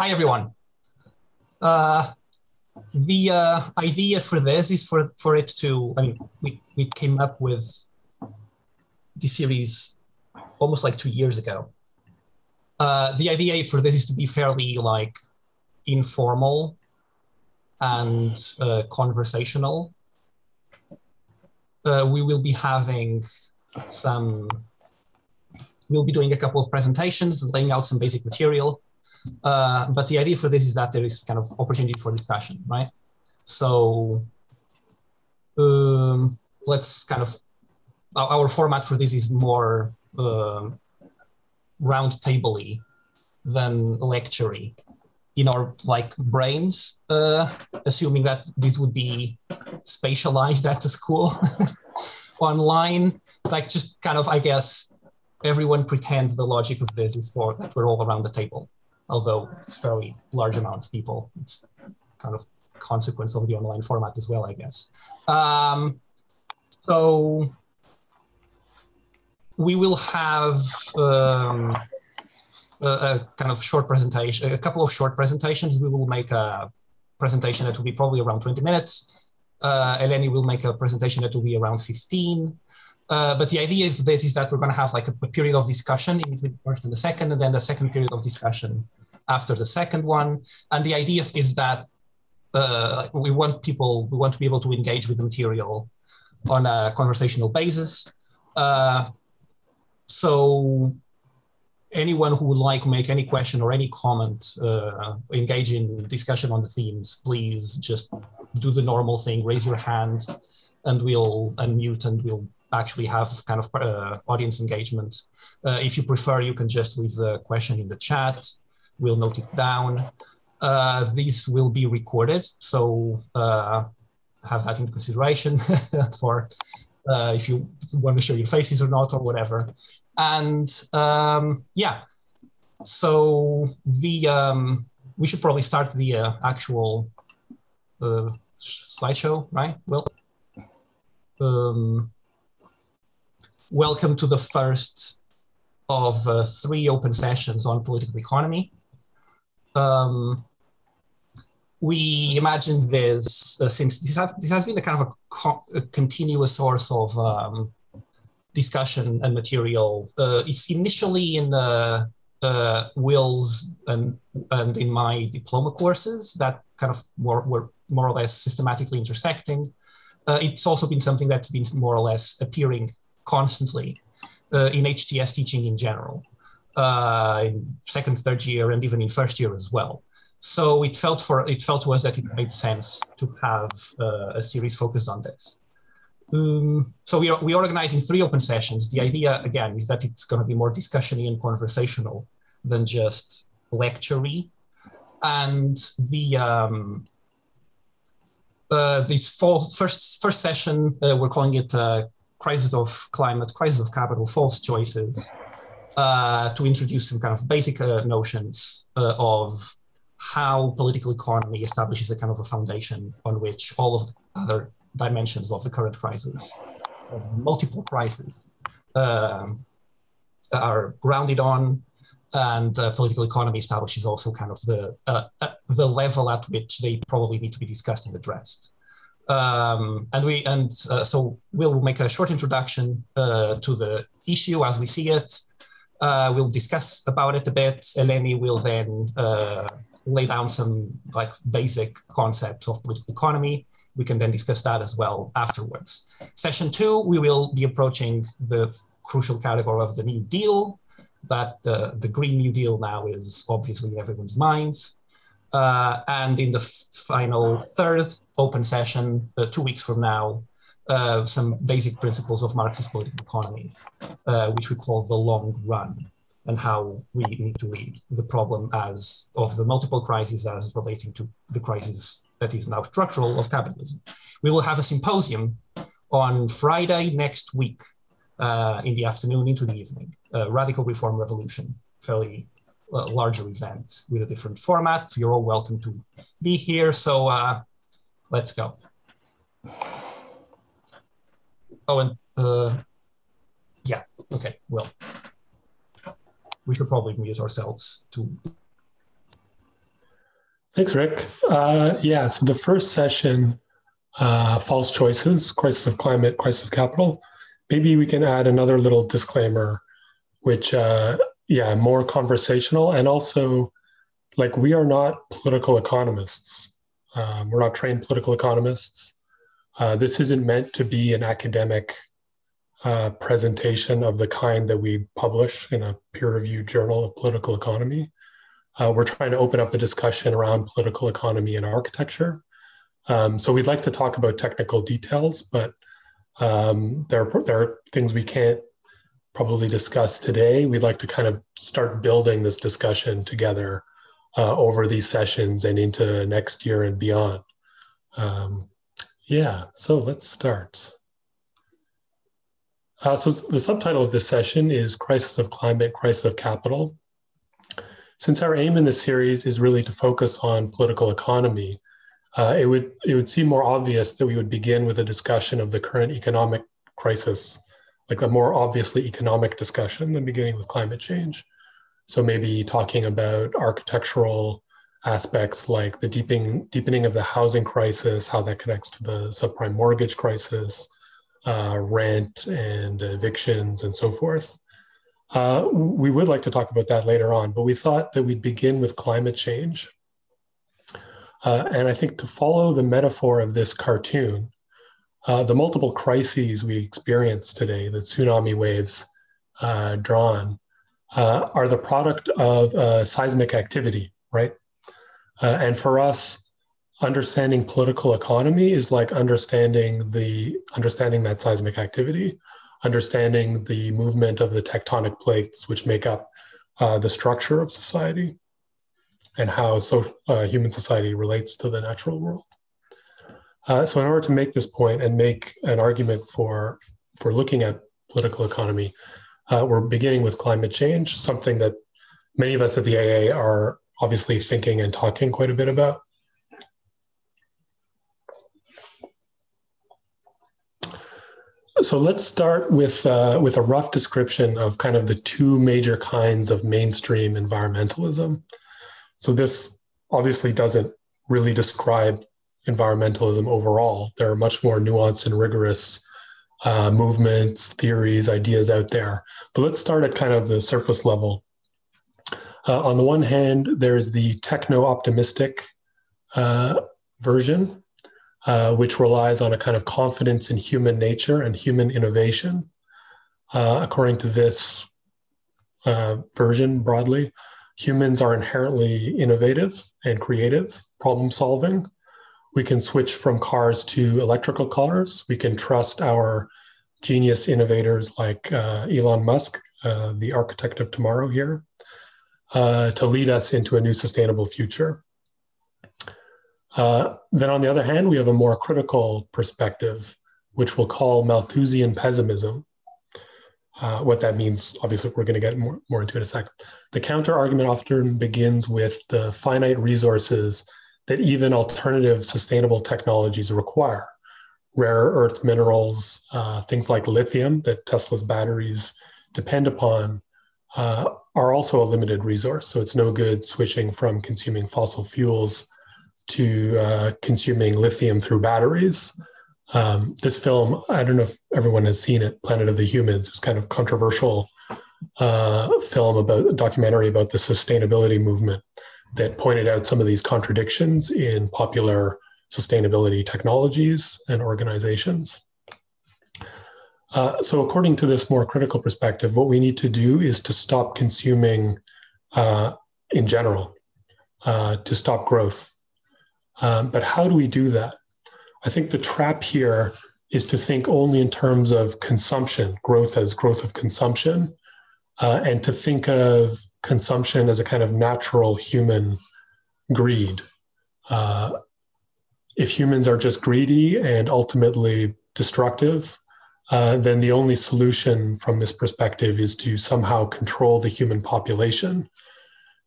Hi, everyone. Uh, the uh, idea for this is for, for it to, I mean, we, we came up with the series almost like two years ago. Uh, the idea for this is to be fairly like informal and uh, conversational. Uh, we will be having some, we'll be doing a couple of presentations, laying out some basic material. Uh, but the idea for this is that there is kind of opportunity for discussion, right? So um, let's kind of, our, format for this is more uh, than lecture in our like brains, uh, assuming that this would be spatialized at the school online, like just kind of, I guess, everyone pretend the logic of this is for that we're all around the table, although it's fairly large amount of people. It's kind of consequence of the online format as well, I guess. Um, so we will have um, a, a, kind of short presentation, a couple of short presentations. We will make a presentation that will be probably around 20 minutes. Uh, Eleni will make a presentation that will be around 15. Uh, but the idea of this is that we're going to have like a, a, period of discussion in between the first and the second, and then the second period of discussion after the second one. And the idea is that uh, we want people, we want to be able to engage with the material on a conversational basis. Uh, so anyone who would like to make any question or any comment, uh, engage in discussion on the themes, please just do the normal thing, raise your hand, and we'll unmute and we'll actually have kind of uh, audience engagement. Uh, if you prefer, you can just leave the question in the chat. We'll note it down. Uh, these will be recorded, so uh, have that in consideration for uh, if you want to show your faces or not or whatever. And um, yeah, so the um, we should probably start the uh, actual uh, slideshow, right? Well, um, welcome to the first of uh, three open sessions on political economy. Um, we imagine this uh, since this, this has been a kind of a, co a continuous source of um, discussion and material. Uh, it's initially in the uh, Will's and, and in my diploma courses that kind of more, were more or less systematically intersecting. Uh, it's also been something that's been more or less appearing constantly uh, in HTS teaching in general, uh, in second, third year, and even in first year as well. So it felt for it felt to us that it made sense to have uh, a series focused on this. Um, so we are we organizing three open sessions. The idea again is that it's going to be more discussiony and conversational than just lecturey. And the um, uh, this fall, first first session uh, we're calling it uh, crisis of climate, crisis of capital, false choices, uh, to introduce some kind of basic uh, notions uh, of how political economy establishes a kind of a foundation on which all of the other dimensions of the current crisis, of multiple crises, um, are grounded on, and uh, political economy establishes also kind of the the level at which they probably need to be discussed and addressed. Um, and we and uh, so we'll make a short introduction uh, to the issue as we see it. Uh, we'll discuss about it a bit. Eleni will then lay down some like basic concepts of political economy. We can then discuss that as well afterwards. Session two, we will be approaching the crucial category of the New Deal, that uh, the Green New Deal now is obviously in everyone's minds. Uh, and in the final third open session, uh, two weeks from now, uh, some basic principles of Marxist political economy, uh, which we call the long run and how we need to read the problem as of the multiple crises as relating to the crisis that is now structural of capitalism. We will have a symposium on Friday next week uh, in the afternoon into the evening, Radical Reform Revolution, fairly uh, larger event with a different format. You're all welcome to be here. So uh, let's go. Oh, and uh, yeah, okay, well we should probably mute ourselves to Thanks, Rick. Uh, yeah, so the first session, uh, false choices, crisis of climate, crisis of capital. Maybe we can add another little disclaimer, which, uh, yeah, more conversational and also like we are not political economists. Um, we're not trained political economists. Uh, this isn't meant to be an academic uh, presentation of the kind that we publish in a peer reviewed journal of political economy. Uh, we're trying to open up a discussion around political economy and architecture. Um, so we'd like to talk about technical details, but um, there, are, there are things we can't probably discuss today. We'd like to kind of start building this discussion together uh, over these sessions and into next year and beyond. Um, yeah, so let's start. Uh, so the subtitle of this session is Crisis of Climate, Crisis of Capital. Since our aim in this series is really to focus on political economy, uh, it, would, it would seem more obvious that we would begin with a discussion of the current economic crisis, like a more obviously economic discussion than beginning with climate change. So maybe talking about architectural aspects like the deepening, deepening of the housing crisis, how that connects to the subprime mortgage crisis, uh, rent and evictions and so forth. Uh, we would like to talk about that later on, but we thought that we'd begin with climate change. Uh, and I think to follow the metaphor of this cartoon, uh, the multiple crises we experience today, the tsunami waves uh, drawn, uh, are the product of seismic activity, right? and for us, understanding political economy is like understanding the understanding that seismic activity understanding the movement of the tectonic plates which make up uh, the structure of society and how so, uh, human society relates to the natural world. Uh, so in order to make this point and make an argument for for looking at political economy uh, we're beginning with climate change something that many of us at the aa are obviously thinking and talking quite a bit about So let's start with uh, with a rough description of kind of the two major kinds of mainstream environmentalism. So this obviously doesn't really describe environmentalism overall. There are much more nuanced and rigorous uh, movements, theories, ideas out there. But let's start at kind of the surface level. Uh, on the one hand, there's the techno optimistic uh, version, uh, which relies on a kind of confidence in human nature and human innovation. Uh, according to this uh, version broadly, humans are inherently innovative and creative, problem solving. We can switch from cars to electrical cars. We can trust our genius innovators like uh, Elon Musk, uh, the architect of tomorrow here, to lead us into a new sustainable future. Uh, then, on the other hand, we have a more critical perspective, which we'll call Malthusian pessimism. Uh, what that means, obviously, we're going to get more, more into in a sec. The counter argument often begins with the finite resources that even alternative sustainable technologies require. Rare earth minerals, uh, things like lithium that Tesla's batteries depend upon, uh, are also a limited resource. So it's no good switching from consuming fossil fuels to uh, consuming lithium through batteries. Um, this film, I don't know if everyone has seen it, Planet of the Humans. It's kind of controversial uh, film about a documentary about the sustainability movement that pointed out some of these contradictions in popular sustainability technologies and organizations. Uh, so, according to this more critical perspective, what we need to do is to stop consuming uh, in general, uh, to stop growth um, but how do we do that? I think the trap here is to think only in terms of consumption, growth as growth of consumption, uh, and to think of consumption as a kind of natural human greed. Uh, if humans are just greedy and ultimately destructive, uh, then the only solution from this perspective is to somehow control the human population.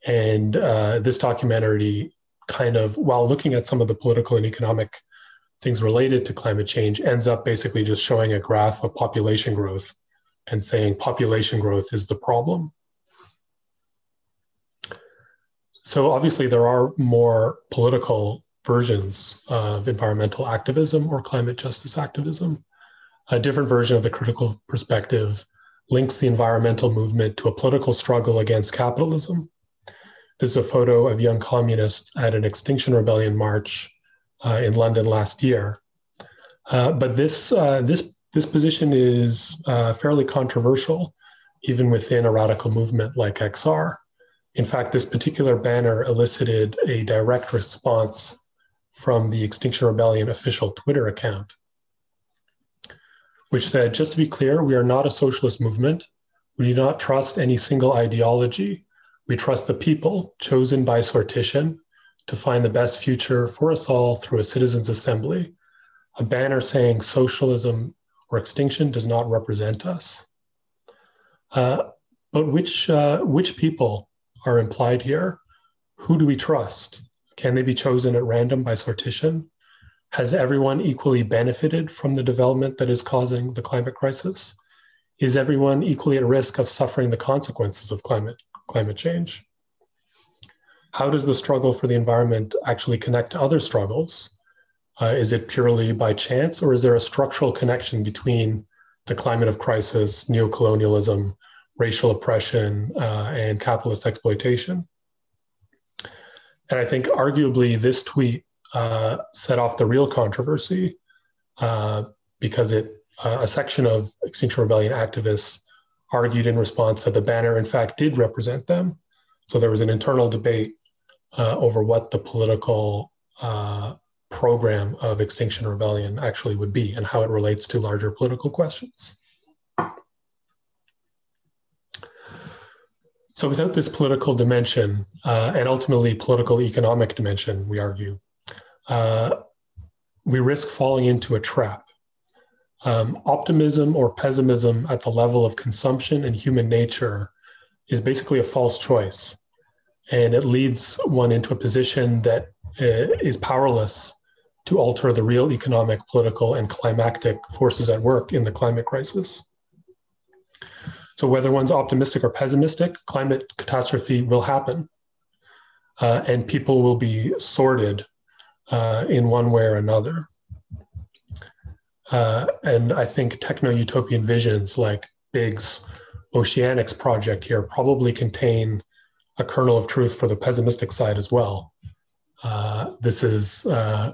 And uh, this documentary kind of, while looking at some of the political and economic things related to climate change, ends up basically just showing a graph of population growth and saying population growth is the problem. so obviously there are more political versions of environmental activism or climate justice activism. A different version of the critical perspective links the environmental movement to a political struggle against capitalism. Is a photo of young communists at an Extinction Rebellion march uh, in London last year. Uh, but this, uh, this, this position is uh, fairly controversial, even within a radical movement like XR. In fact, this particular banner elicited a direct response from the Extinction Rebellion official Twitter account, which said, just to be clear, we are not a socialist movement. We do not trust any single ideology. We trust the people chosen by sortition to find the best future for us all through a citizens' assembly. A banner saying socialism or extinction does not represent us. Uh, but which, uh, which people are implied here? Who do we trust? Can they be chosen at random by sortition? Has everyone equally benefited from the development that is causing the climate crisis? Is everyone equally at risk of suffering the consequences of climate, climate change? How does the struggle for the environment actually connect to other struggles? Uh, is it purely by chance, or is there a structural connection between the climate of crisis, neocolonialism, racial oppression, uh, and capitalist exploitation? And I think arguably this tweet uh, set off the real controversy uh, because it uh, a section of Extinction Rebellion activists argued in response that the banner, in fact, did represent them. So there was an internal debate uh, over what the political uh, program of Extinction Rebellion actually would be and how it relates to larger political questions. So, without this political dimension uh, and ultimately political economic dimension, we argue, uh, we risk falling into a trap. Um, optimism or pessimism at the level of consumption and human nature is basically a false choice. And it leads one into a position that uh, is powerless to alter the real economic, political, and climactic forces at work in the climate crisis. So, whether one's optimistic or pessimistic, climate catastrophe will happen. Uh, and people will be sorted uh, in one way or another. Uh, and I think techno utopian visions like Big's Oceanix project here probably contain a kernel of truth for the pessimistic side as well. Uh, this is uh,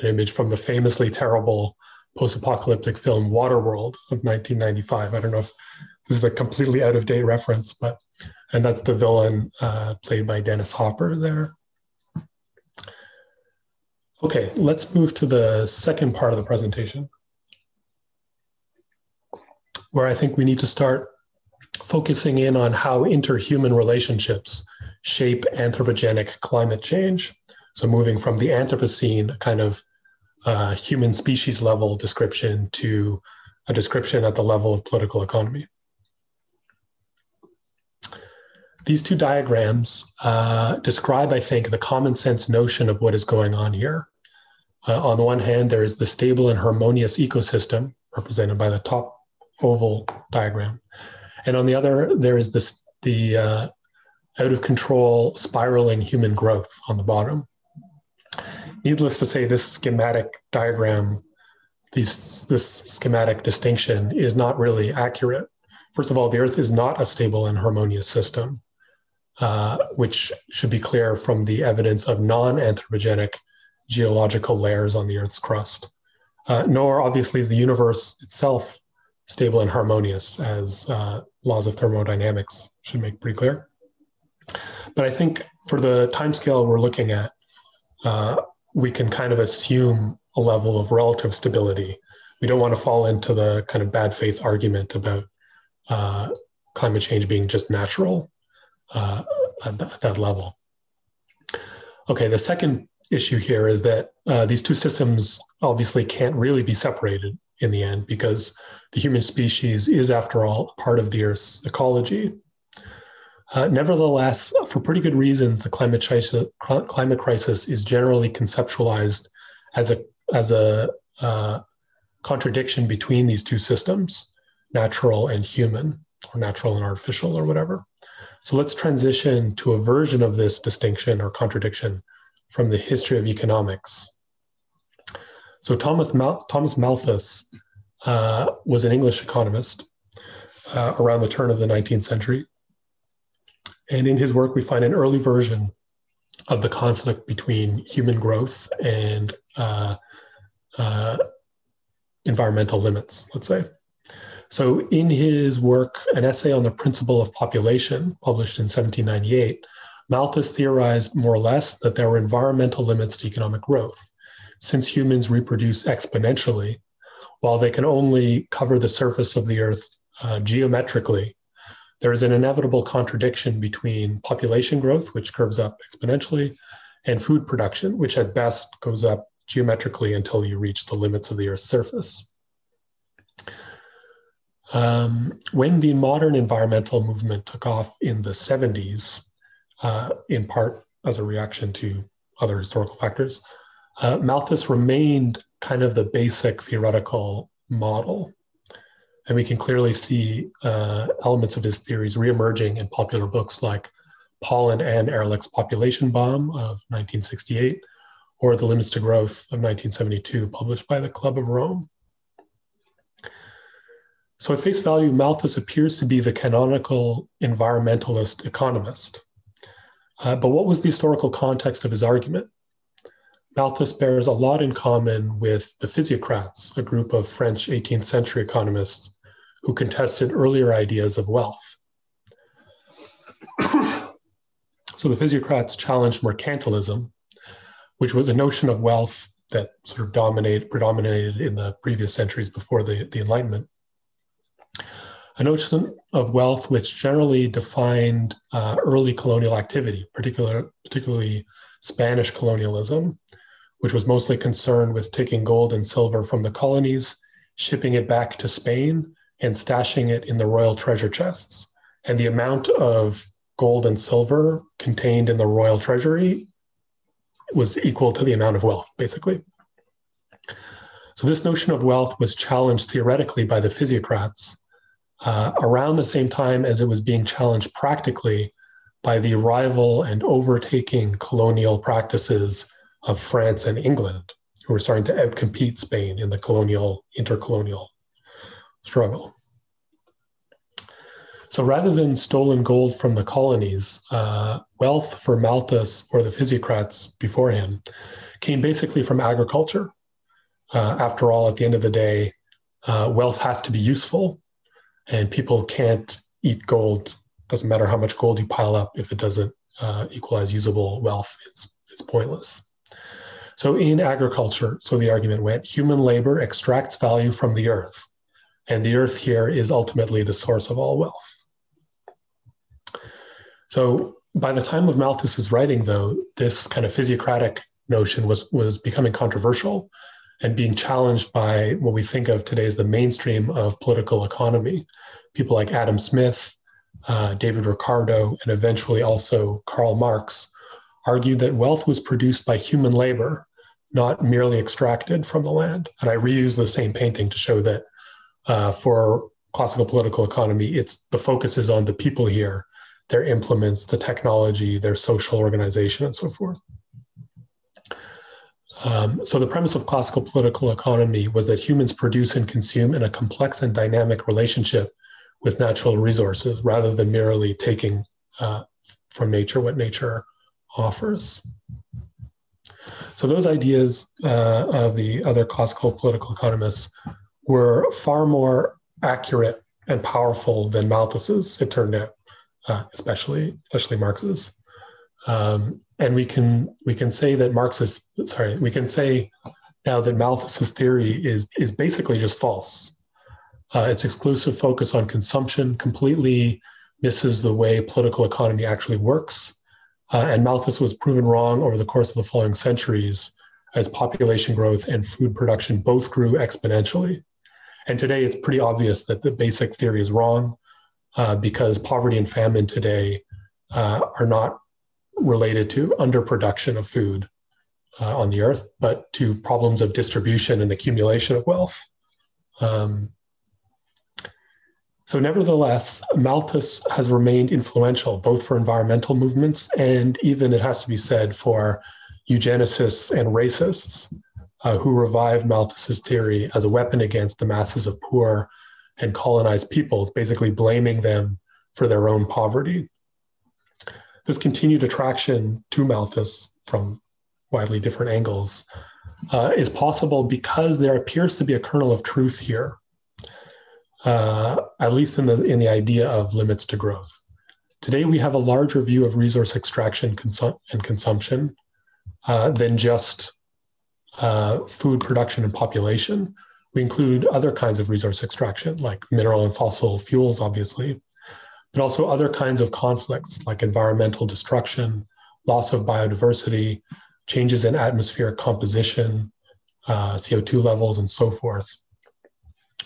an image from the famously terrible post apocalyptic film Waterworld of 1995. I don't know if this is a completely out of date reference, but and that's the villain uh, played by Dennis Hopper there. Okay, let's move to the second part of the presentation, where I think we need to start focusing in on how interhuman relationships shape anthropogenic climate change. So, moving from the Anthropocene kind of uh, human species level description to a description at the level of political economy. These two diagrams uh, describe, I think, the common sense notion of what is going on here. Uh, on the one hand, there is the stable and harmonious ecosystem represented by the top oval diagram. And on the other, there is this, the uh, out of control spiraling human growth on the bottom. Needless to say, this schematic diagram, these, this schematic distinction is not really accurate. First of all, the Earth is not a stable and harmonious system. Uh, which should be clear from the evidence of non anthropogenic geological layers on the Earth's crust. Uh, nor, obviously, is the universe itself stable and harmonious, as uh, laws of thermodynamics should make pretty clear. But I think for the timescale we're looking at, uh, we can kind of assume a level of relative stability. We don't want to fall into the kind of bad faith argument about uh, climate change being just natural uh, at, th- at, that level. Okay, the second issue here is that uh, these two systems obviously can't really be separated in the end because the human species is, after all, part of the Earth's ecology. Uh, nevertheless, for pretty good reasons, the climate, climate crisis is generally conceptualized as a, as a uh, contradiction between these two systems, natural and human, or natural and artificial, or whatever. So let's transition to a version of this distinction or contradiction from the history of economics. So Thomas, Mal- Thomas Malthus uh, was an English economist uh, around the turn of the 19th century. And in his work, we find an early version of the conflict between human growth and uh, uh environmental limits, let's say. So, in his work, An Essay on the Principle of Population, published in 1798, Malthus theorized more or less that there were environmental limits to economic growth. Since humans reproduce exponentially, while they can only cover the surface of the earth uh, geometrically, there is an inevitable contradiction between population growth, which curves up exponentially, and food production, which at best goes up geometrically until you reach the limits of the Earth's surface. Um, when the modern environmental movement took off in the 70s, uh, in part as a reaction to other historical factors, uh, Malthus remained kind of the basic theoretical model. And we can clearly see uh, elements of his theories reemerging in popular books like Paul and Ehrlich's Population Bomb of 1968 or The Limits to Growth of 1972, published by the Club of Rome. So, at face value, Malthus appears to be the canonical environmentalist economist. Uh, but what was the historical context of his argument? Malthus bears a lot in common with the physiocrats, a group of French 18th century economists who contested earlier ideas of wealth. so the physiocrats challenged mercantilism, which was a notion of wealth that sort of dominated, predominated in the previous centuries before the, the Enlightenment. A notion of wealth which generally defined uh, early colonial activity, particular, particularly Spanish colonialism, which was mostly concerned with taking gold and silver from the colonies, shipping it back to Spain, and stashing it in the royal treasure chests. And the amount of gold and silver contained in the royal treasury was equal to the amount of wealth, basically. So, this notion of wealth was challenged theoretically by the physiocrats uh, around the same time as it was being challenged practically by the arrival and overtaking colonial practices of France and England, who were starting to outcompete Spain in the colonial, intercolonial struggle. So rather than stolen gold from the colonies, uh, wealth for Malthus or the physiocrats before him came basically from agriculture. Uh, after all, at the end of the day, uh, wealth has to be useful, and people can't eat gold. Doesn't matter how much gold you pile up if it doesn't uh, equalize usable wealth. It's it's pointless. So in agriculture, so the argument went, human labor extracts value from the earth, and the earth here is ultimately the source of all wealth. So by the time of Malthus's writing, though, this kind of physiocratic notion was, was becoming controversial and being challenged by what we think of today as the mainstream of political economy. People like Adam Smith, uh, David Ricardo, and eventually also Karl Marx argued that wealth was produced by human labor, not merely extracted from the land. And I reuse the same painting to show that uh, for classical political economy, it's the focus is on the people here, their implements, the technology, their social organization, and so forth. Um, so the premise of classical political economy was that humans produce and consume in a complex and dynamic relationship with natural resources rather than merely taking uh, from nature what nature offers. So those ideas uh, of the other classical political economists were far more accurate and powerful than Malthus's. It turned out, uh, especially especially Marx's. Um, and we can we can say that Marx's sorry we can say now that Malthus's theory is is basically just false. Uh, its exclusive focus on consumption completely misses the way political economy actually works uh, and Malthus was proven wrong over the course of the following centuries as population growth and food production both grew exponentially. And today it's pretty obvious that the basic theory is wrong uh, because poverty and famine today uh, are not related to underproduction of food uh, on the earth, but to problems of distribution and accumulation of wealth. Um, So, nevertheless, Malthus has remained influential both for environmental movements and even, it has to be said, for eugenicists and racists uh, who revive Malthus's theory as a weapon against the masses of poor and colonized peoples, basically blaming them for their own poverty. This continued attraction to Malthus from widely different angles uh, is possible because there appears to be a kernel of truth here, uh, at least in the, in the idea of limits to growth. Today, we have a larger view of resource extraction consum- and consumption uh, than just uh, food production and population. We include other kinds of resource extraction, like mineral and fossil fuels, obviously, but also other kinds of conflicts, like environmental destruction, loss of biodiversity, changes in atmospheric composition, uh, CO2 levels, and so forth.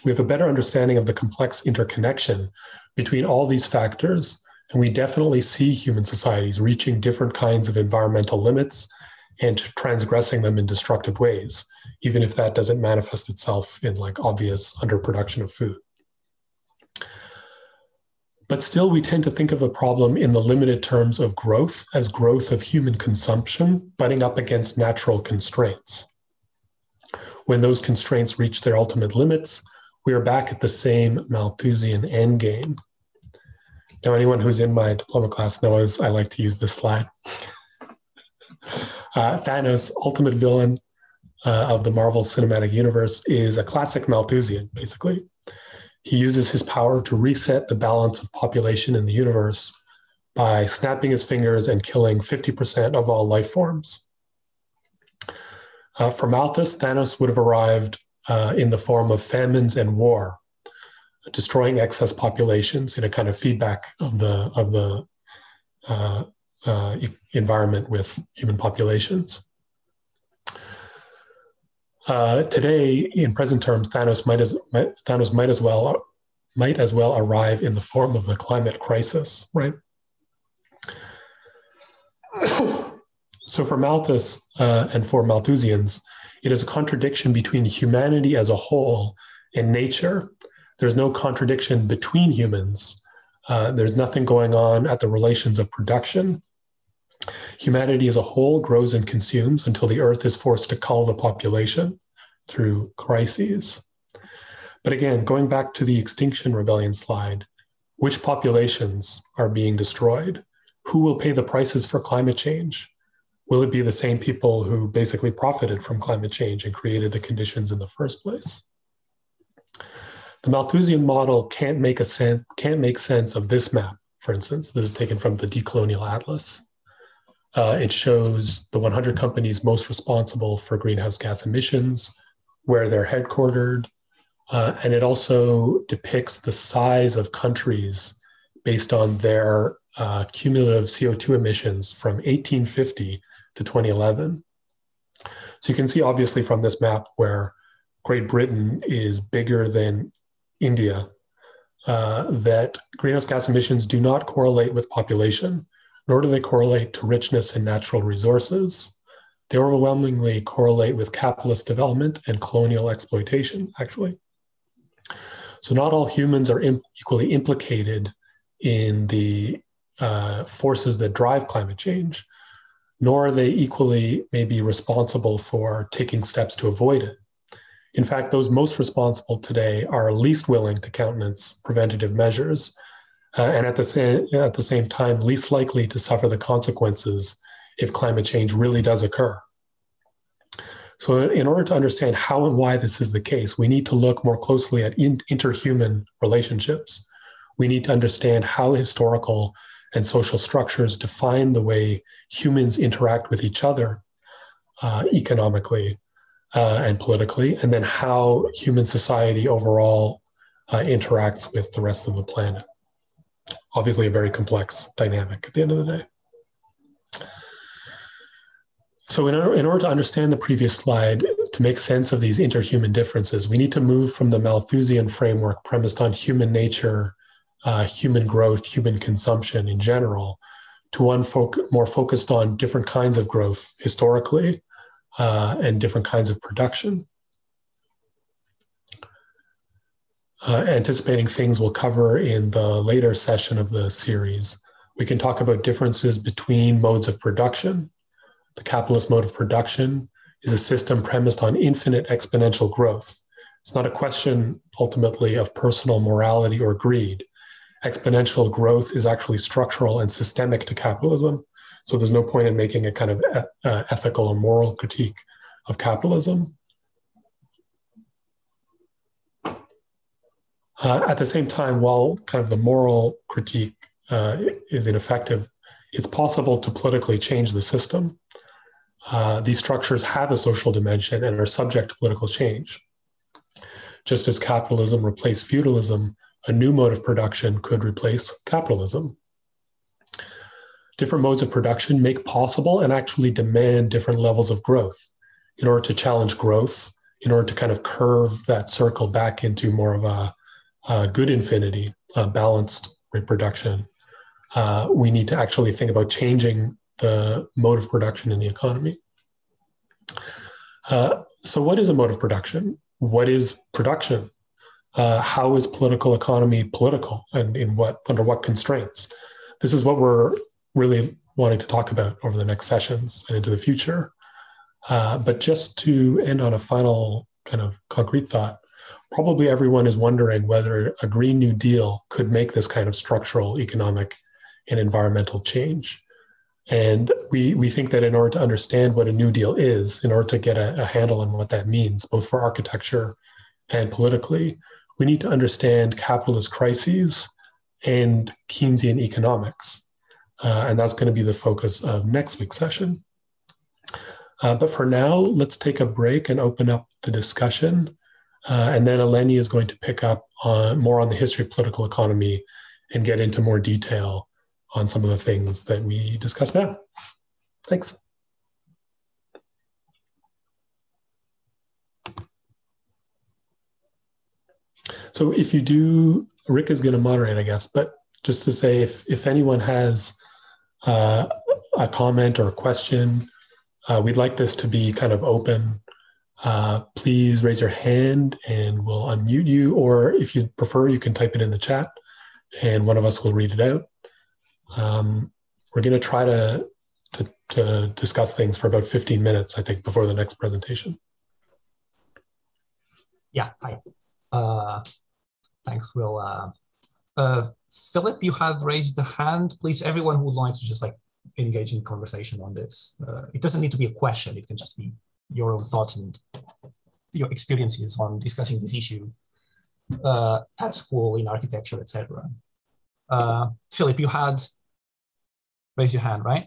We have a better understanding of the complex interconnection between all these factors, and we definitely see human societies reaching different kinds of environmental limits and transgressing them in destructive ways, even if that doesn't manifest itself in like obvious underproduction of food. But still, we tend to think of the problem in the limited terms of growth as growth of human consumption butting up against natural constraints. When those constraints reach their ultimate limits, we are back at the same Malthusian endgame. Now, anyone who's in my diploma class knows I like to use this slide. uh, Thanos, ultimate villain uh, of the Marvel Cinematic Universe, is a classic Malthusian, basically. He uses his power to reset the balance of population in the universe by snapping his fingers and killing 50% of all life forms. Uh, for Malthus, Thanos would have arrived uh, in the form of famines and war, destroying excess populations in a kind of feedback of the of the uh, uh environment with human populations. Uh, today, in present terms, Thanos might as might, Thanos might as well might as well arrive in the form of the climate crisis, right? so for Malthus uh, and for Malthusians, it is a contradiction between humanity as a whole and nature. There's no contradiction between humans. Uh, there's nothing going on at the relations of production. Humanity as a whole grows and consumes until the earth is forced to cull the population through crises. But again, going back to the Extinction Rebellion slide, which populations are being destroyed? Who will pay the prices for climate change? Will it be the same people who basically profited from climate change and created the conditions in the first place? The Malthusian model can't make, a sen- can't make sense of this map, for instance. This is taken from the Decolonial Atlas. Uh, it shows the 100 companies most responsible for greenhouse gas emissions, where they're headquartered, uh, and it also depicts the size of countries based on their uh, cumulative CO2 emissions from 1850 to 2011. So you can see obviously from this map where Great Britain is bigger than India, uh, that greenhouse gas emissions do not correlate with population nor do they correlate to richness in natural resources. They overwhelmingly correlate with capitalist development and colonial exploitation, actually. So, not all humans are imp- equally implicated in the uh, forces that drive climate change, nor are they equally maybe responsible for taking steps to avoid it. In fact, those most responsible today are least willing to countenance preventative measures uh, and at the same at the same time least likely to suffer the consequences if climate change really does occur. So, in order to understand how and why this is the case, we need to look more closely at in, interhuman relationships. We need to understand how historical and social structures define the way humans interact with each other uh, economically uh, and politically, and then how human society overall uh, interacts with the rest of the planet obviously a very complex dynamic at the end of the day. So, in in order to understand the previous slide, to make sense of these interhuman differences, we need to move from the Malthusian framework premised on human nature, uh, human growth, human consumption in general, to one more focused on different kinds of growth historically uh, and different kinds of production. uh, anticipating things we'll cover in the later session of the series, we can talk about differences between modes of production. The capitalist mode of production is a system premised on infinite exponential growth. It's not a question ultimately of personal morality or greed. Exponential growth is actually structural and systemic to capitalism. So there's no point in making a kind of uh, ethical or moral critique of capitalism. Uh, at the same time, while kind of the moral critique uh, is ineffective, it's possible to politically change the system. Uh, these structures have a social dimension and are subject to political change. Just as capitalism replaced feudalism, a new mode of production could replace capitalism. Different modes of production make possible and actually demand different levels of growth. In order to challenge growth, in order to kind of curve that circle back into more of a uh, good infinity, uh, balanced reproduction, uh, we need to actually think about changing the mode of production in the economy. Uh, so, what is a mode of production? What is production? Uh, how is political economy political, and in what under what constraints? This is what we're really wanting to talk about over the next sessions and into the future. Uh, but just to end on a final kind of concrete thought, probably everyone is wondering whether a Green New Deal could make this kind of structural economic and environmental change. And we, we think that in order to understand what a New Deal is, in order to get a, a handle on what that means, both for architecture and politically, we need to understand capitalist crises and Keynesian economics. Uh, and that's going to be the focus of next week's session. Uh, but for now, let's take a break and open up the discussion. Uh, and then Eleni is going to pick up on more on the history of political economy and get into more detail on some of the things that we discussed now. Thanks. So if you do, Rick is going to moderate, I guess, but just to say if, if anyone has uh, a comment or a question, uh, we'd like this to be kind of open uh, please raise your hand and we'll unmute you. Or if you prefer, you can type it in the chat and one of us will read it out. Um, we're going to try to, to, to discuss things for about 15 minutes, I think, before the next presentation. Yeah, hi. Uh, thanks, Will. Uh, uh, Philip, you have raised the hand. Please, everyone who would like to just like engage in conversation on this. Uh, it doesn't need to be a question. It can just be your own thoughts and your experiences on discussing this issue uh, at school in architecture, etc. Uh, Philip, you had raise your hand, right?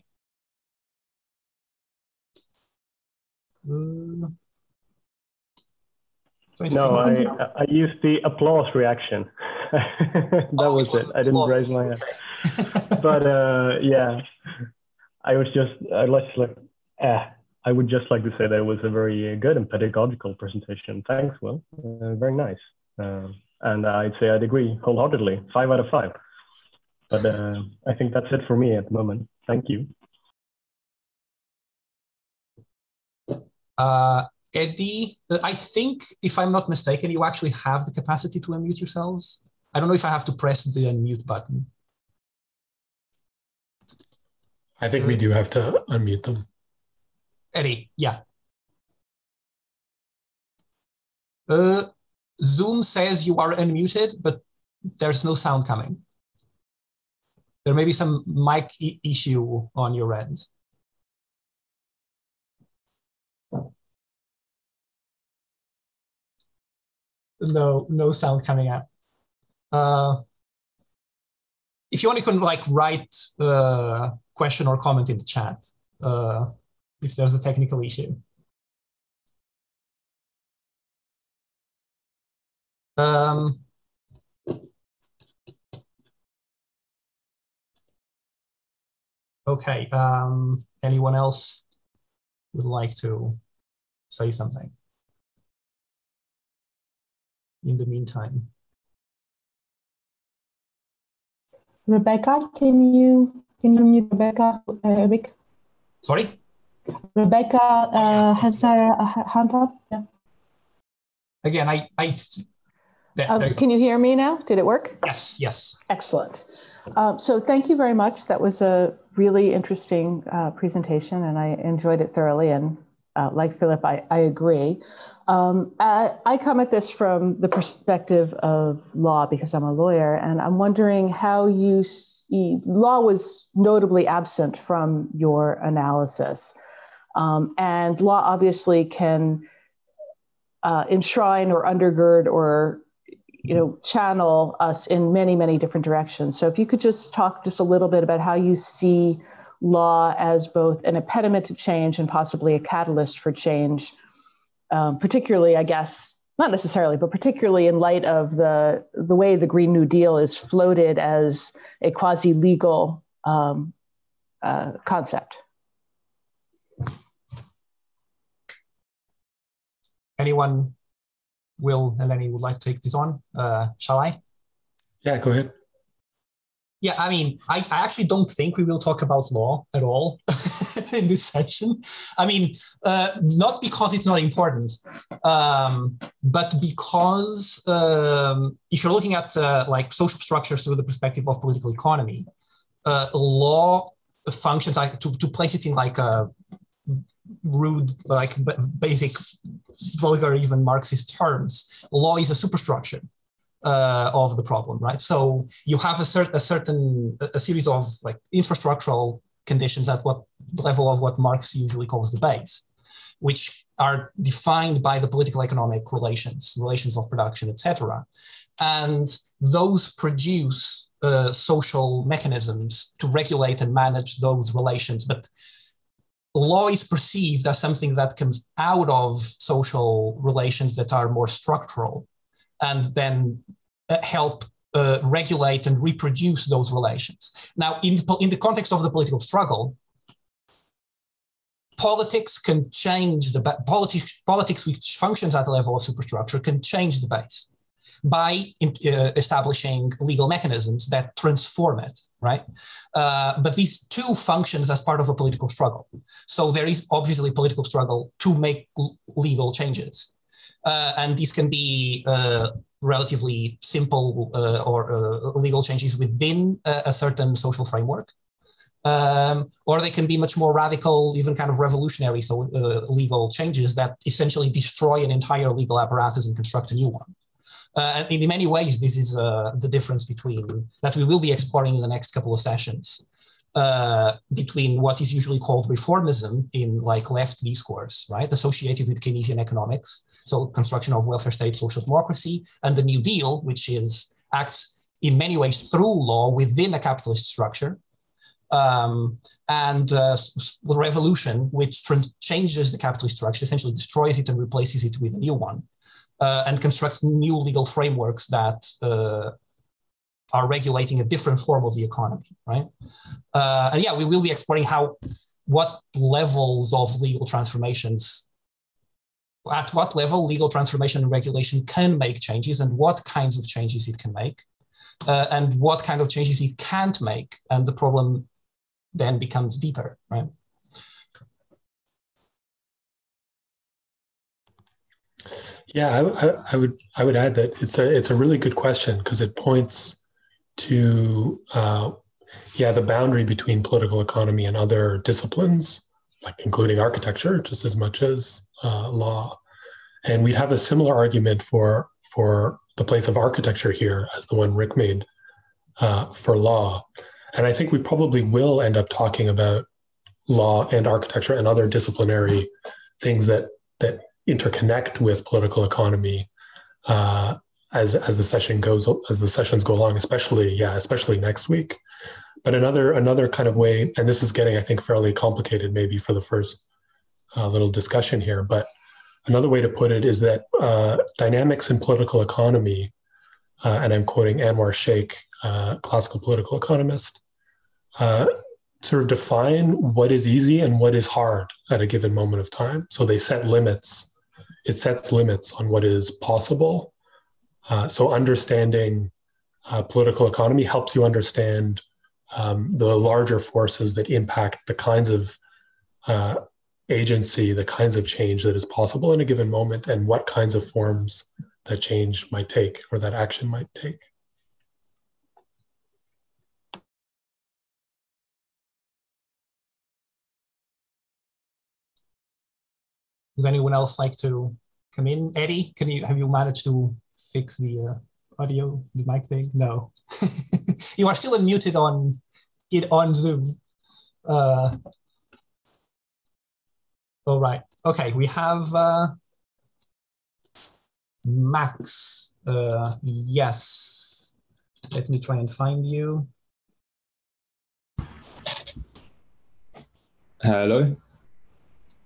No, I, I used the applause reaction. that oh, was, it, I didn't raise my hand. but uh, yeah, I was just, I was like, eh, I would just like to say that it was a very good and pedagogical presentation. Thanks, Will. Uh, very nice. Uh, and I'd say I'd agree wholeheartedly. Five out of five. But uh, I think that's it for me at the moment. Thank you. Uh, Eddie, uh, I think, if I'm not mistaken, you actually have the capacity to unmute yourselves. I don't know if I have to press the unmute button. I think we do have to unmute them. Eddie, yeah. Uh, Zoom says you are unmuted, but there's no sound coming. There may be some mic issue on your end. No, no sound coming out. Uh, if you only can like write a question or comment in the chat. Uh, if there's a technical issue. Um, okay, um, anyone else would like to say something? In the meantime. Rebecca, can you can you mute Rebecca, uh, Eric? Sorry? Rebecca uh, has her hand up. Yeah. Again, I, I, Um, can you hear me now? Did it work? Yes, yes. Excellent. Um, so thank you very much. That was a really interesting uh, presentation and I enjoyed it thoroughly. And uh, like Philip, I, I agree. Um, I, I, come at this from the perspective of law because I'm a lawyer, and I'm wondering how you see law was notably absent from your analysis. Um, and law obviously can uh, enshrine or undergird or you know channel us in many many different directions so if you could just talk just a little bit about how you see law as both an impediment to change and possibly a catalyst for change um, particularly i guess not necessarily but particularly in light of the the way the green new deal is floated as a quasi legal um, uh, concept anyone Will Eleni would like to take this on. Uh, shall I? Yeah, go ahead. Yeah, I mean, I, I actually don't think we will talk about law at all in this session. I mean, uh, not because it's not important, um, but because um, if you're looking at uh, like social structures through the perspective of political economy, uh, law functions like to, to place it in like a rude, like basic, vulgar, even Marxist terms, law is a superstructure uh, of the problem, right? So you have a, cert- a certain a series of like infrastructural conditions at what level of what Marx usually calls the base, which are defined by the political economic relations, relations of production, etc. And those produce uh, social mechanisms to regulate and manage those relations, but law is perceived as something that comes out of social relations that are more structural and then uh, help uh, regulate and reproduce those relations. Now, in the, in the context of the political struggle, politics can change the politics, politics which functions at the level of superstructure can change the base by uh, establishing legal mechanisms that transform it, right? Uh, but these two functions as part of a political struggle. So there is obviously political struggle to make legal changes. Uh, and these can be uh, relatively simple uh, or uh, legal changes within a, a certain social framework. Um, or they can be much more radical, even kind of revolutionary, so legal changes that essentially destroy an entire legal apparatus and construct a new one. Uh, and in many ways, this is uh, the difference between that we will be exploring in the next couple of sessions uh, between what is usually called reformism in like left discourse, right, associated with Keynesian economics, so construction of welfare state, social democracy, and the New Deal, which is acts in many ways through law within a capitalist structure, um, and uh, the revolution, which changes the capitalist structure, essentially destroys it and replaces it with a new one uh, and constructs new legal frameworks that uh, are regulating a different form of the economy, right? Uh, and yeah, we will be exploring how, what levels of legal transformations, at what level legal transformation and regulation can make changes and what kinds of changes it can make, uh, and what kind of changes it can't make. And the problem then becomes deeper, right? Yeah, I, I, would I would add that it's a it's a really good question because it points to uh, yeah the boundary between political economy and other disciplines, like including architecture, just as much as uh, law. And we'd have a similar argument for for the place of architecture here as the one Rick made uh, for law. And I think we probably will end up talking about law and architecture and other disciplinary things that that interconnect with political economy uh, as as the session goes as the sessions go along, especially yeah, especially next week. But another another kind of way, and this is getting I think fairly complicated maybe for the first uh, little discussion here, but another way to put it is that uh, dynamics in political economy, uh, and I'm quoting Anwar Shaikh, uh, classical political economist, uh, sort of define what is easy and what is hard at a given moment of time. So they set limits it sets limits on what is possible. Uh, so understanding political economy helps you understand um, the larger forces that impact the kinds of uh, agency, the kinds of change that is possible in a given moment, and what kinds of forms that change might take or that action might take. Would anyone else like to come in? Eddie, can you have you managed to fix the uh, audio, the mic thing? No, you are still unmuted on it on Zoom. Uh, all right. Okay, we have uh, Max. Uh, yes. Let me try and find you. Hello.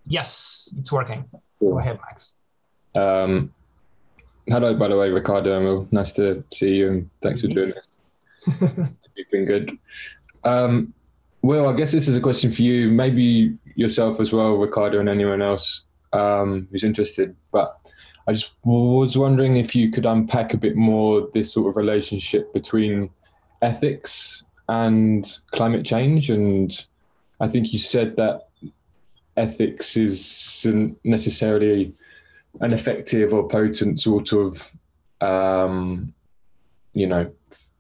Yes, it's working. Cool. Go ahead, Max. Um, hello, by the way, Ricardo. Emil. Nice to see you, and thanks for doing this. You've been good. Um, well, I guess this is a question for you, maybe yourself as well, Ricardo, and anyone else um, who's interested. But I just was wondering if you could unpack a bit more this sort of relationship between ethics and climate change. And I think you said that ethics isn't necessarily an effective or potent sort of, um, you know,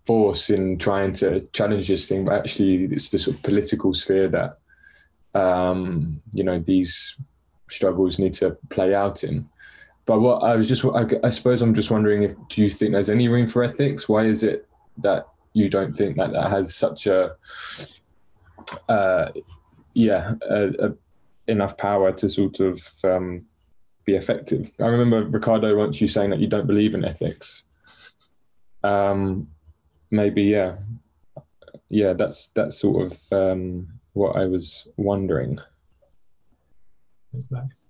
force in trying to challenge this thing, but actually it's the sort of political sphere that, um, you know, these struggles need to play out in. But what I was just, I, I suppose I'm just wondering if, do you think there's any room for ethics? Why is it that you don't think that that has such a, uh, yeah, a, a enough power to sort of um, be effective. I remember Ricardo once you saying that you don't believe in ethics. Um, maybe yeah, yeah. That's that's sort of um, what I was wondering. That's nice.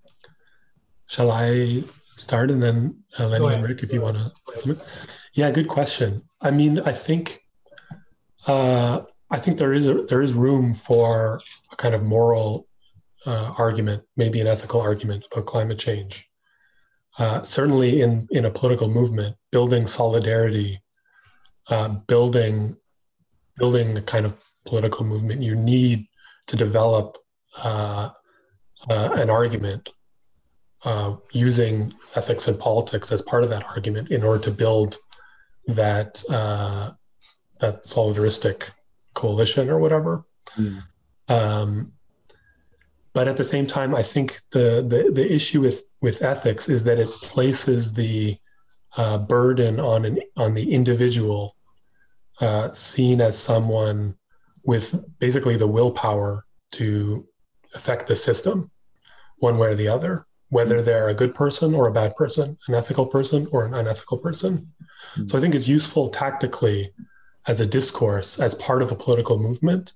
Shall I start and then uh, Lenny and Rick, if you want to? Yeah, good question. I mean, I think uh, I think there is a, there is room for a kind of moral uh, argument, maybe an ethical argument about climate change. Uh, certainly, in in a political movement, building solidarity, uh, building building the kind of political movement, you need to develop uh, uh, an argument uh, using ethics and politics as part of that argument in order to build that that solidaristic coalition or whatever. Mm. Um, but at the same time, I think the the, the issue with with ethics is that it places the uh, burden on an on the individual, uh, seen as someone with basically the willpower to affect the system, one way or the other, whether they're a good person or a bad person, an ethical person or an unethical person. Mm-hmm. So I think it's useful tactically as a discourse as part of a political movement,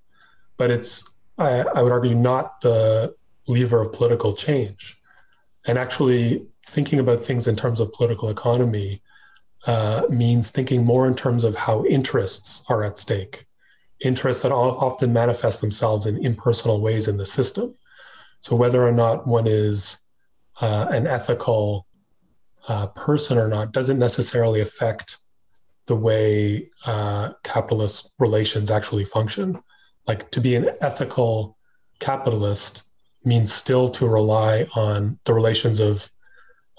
but it's I, I would argue, not the lever of political change. And actually, thinking about things in terms of political economy uh, means thinking more in terms of how interests are at stake, interests that often manifest themselves in impersonal ways in the system. So, whether or not one is uh, an ethical uh, person or not doesn't necessarily affect the way uh, capitalist relations actually function like to be an ethical capitalist means still to rely on the relations of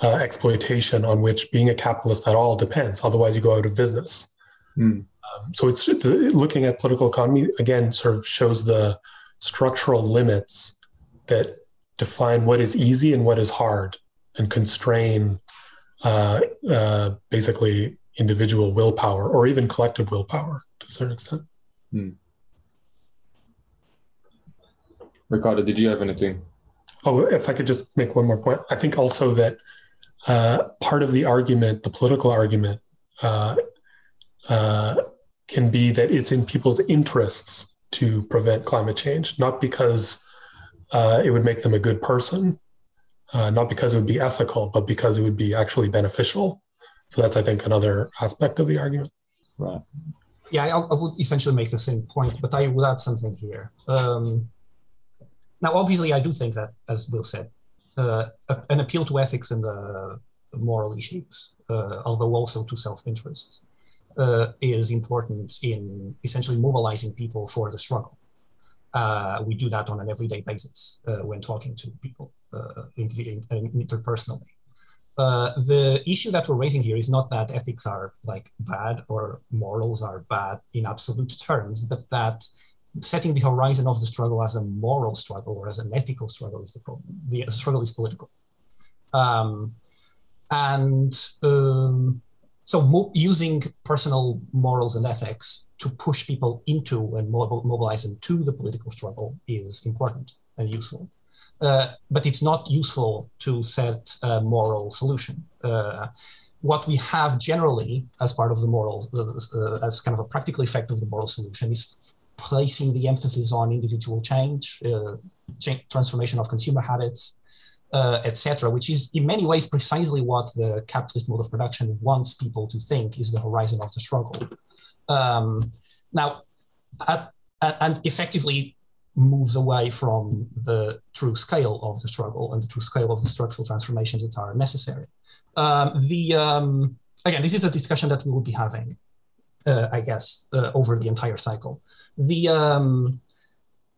uh, exploitation on which being a capitalist at all depends. Otherwise, you go out of business. Mm. Um, so it's looking at political economy again sort of shows the structural limits that define what is easy and what is hard and constrain uh, uh, basically individual willpower or even collective willpower to a certain extent. Mm. Ricardo, did you have anything? Oh, if I could just make one more point. I think also that uh, part of the argument, the political argument, uh, uh, can be that it's in people's interests to prevent climate change, not because uh, it would make them a good person, uh, not because it would be ethical, but because it would be actually beneficial. So that's, I think, another aspect of the argument. Right. Yeah, I, I would essentially make the same point, but I would add something here. Um, now, obviously, I do think that, as Will said, uh, an appeal to ethics and uh, moral issues, uh, although also to self-interest, uh, is important in essentially mobilizing people for the struggle. Uh, we do that on an everyday basis when talking to people in, interpersonally. uh, the issue that we're raising here is not that ethics are like bad or morals are bad in absolute terms, but that setting the horizon of the struggle as a moral struggle or as an ethical struggle is the problem. The struggle is political. Um, and um, so mo- using personal morals and ethics to push people into and mobilize them to the political struggle is important and useful. Uh, but it's not useful to set a moral solution. Uh, what we have generally as part of the moral, uh, as kind of a practical effect of the moral solution, is placing the emphasis on individual change, uh, change transformation of consumer habits, uh, etc., which is in many ways precisely what the capitalist mode of production wants people to think is the horizon of the struggle. Um, now, at, and effectively moves away from the true scale of the struggle and the true scale of the structural transformations that are necessary. Um, the um, again, this is a discussion that we will be having, uh, I guess, uh, over the entire cycle. The um,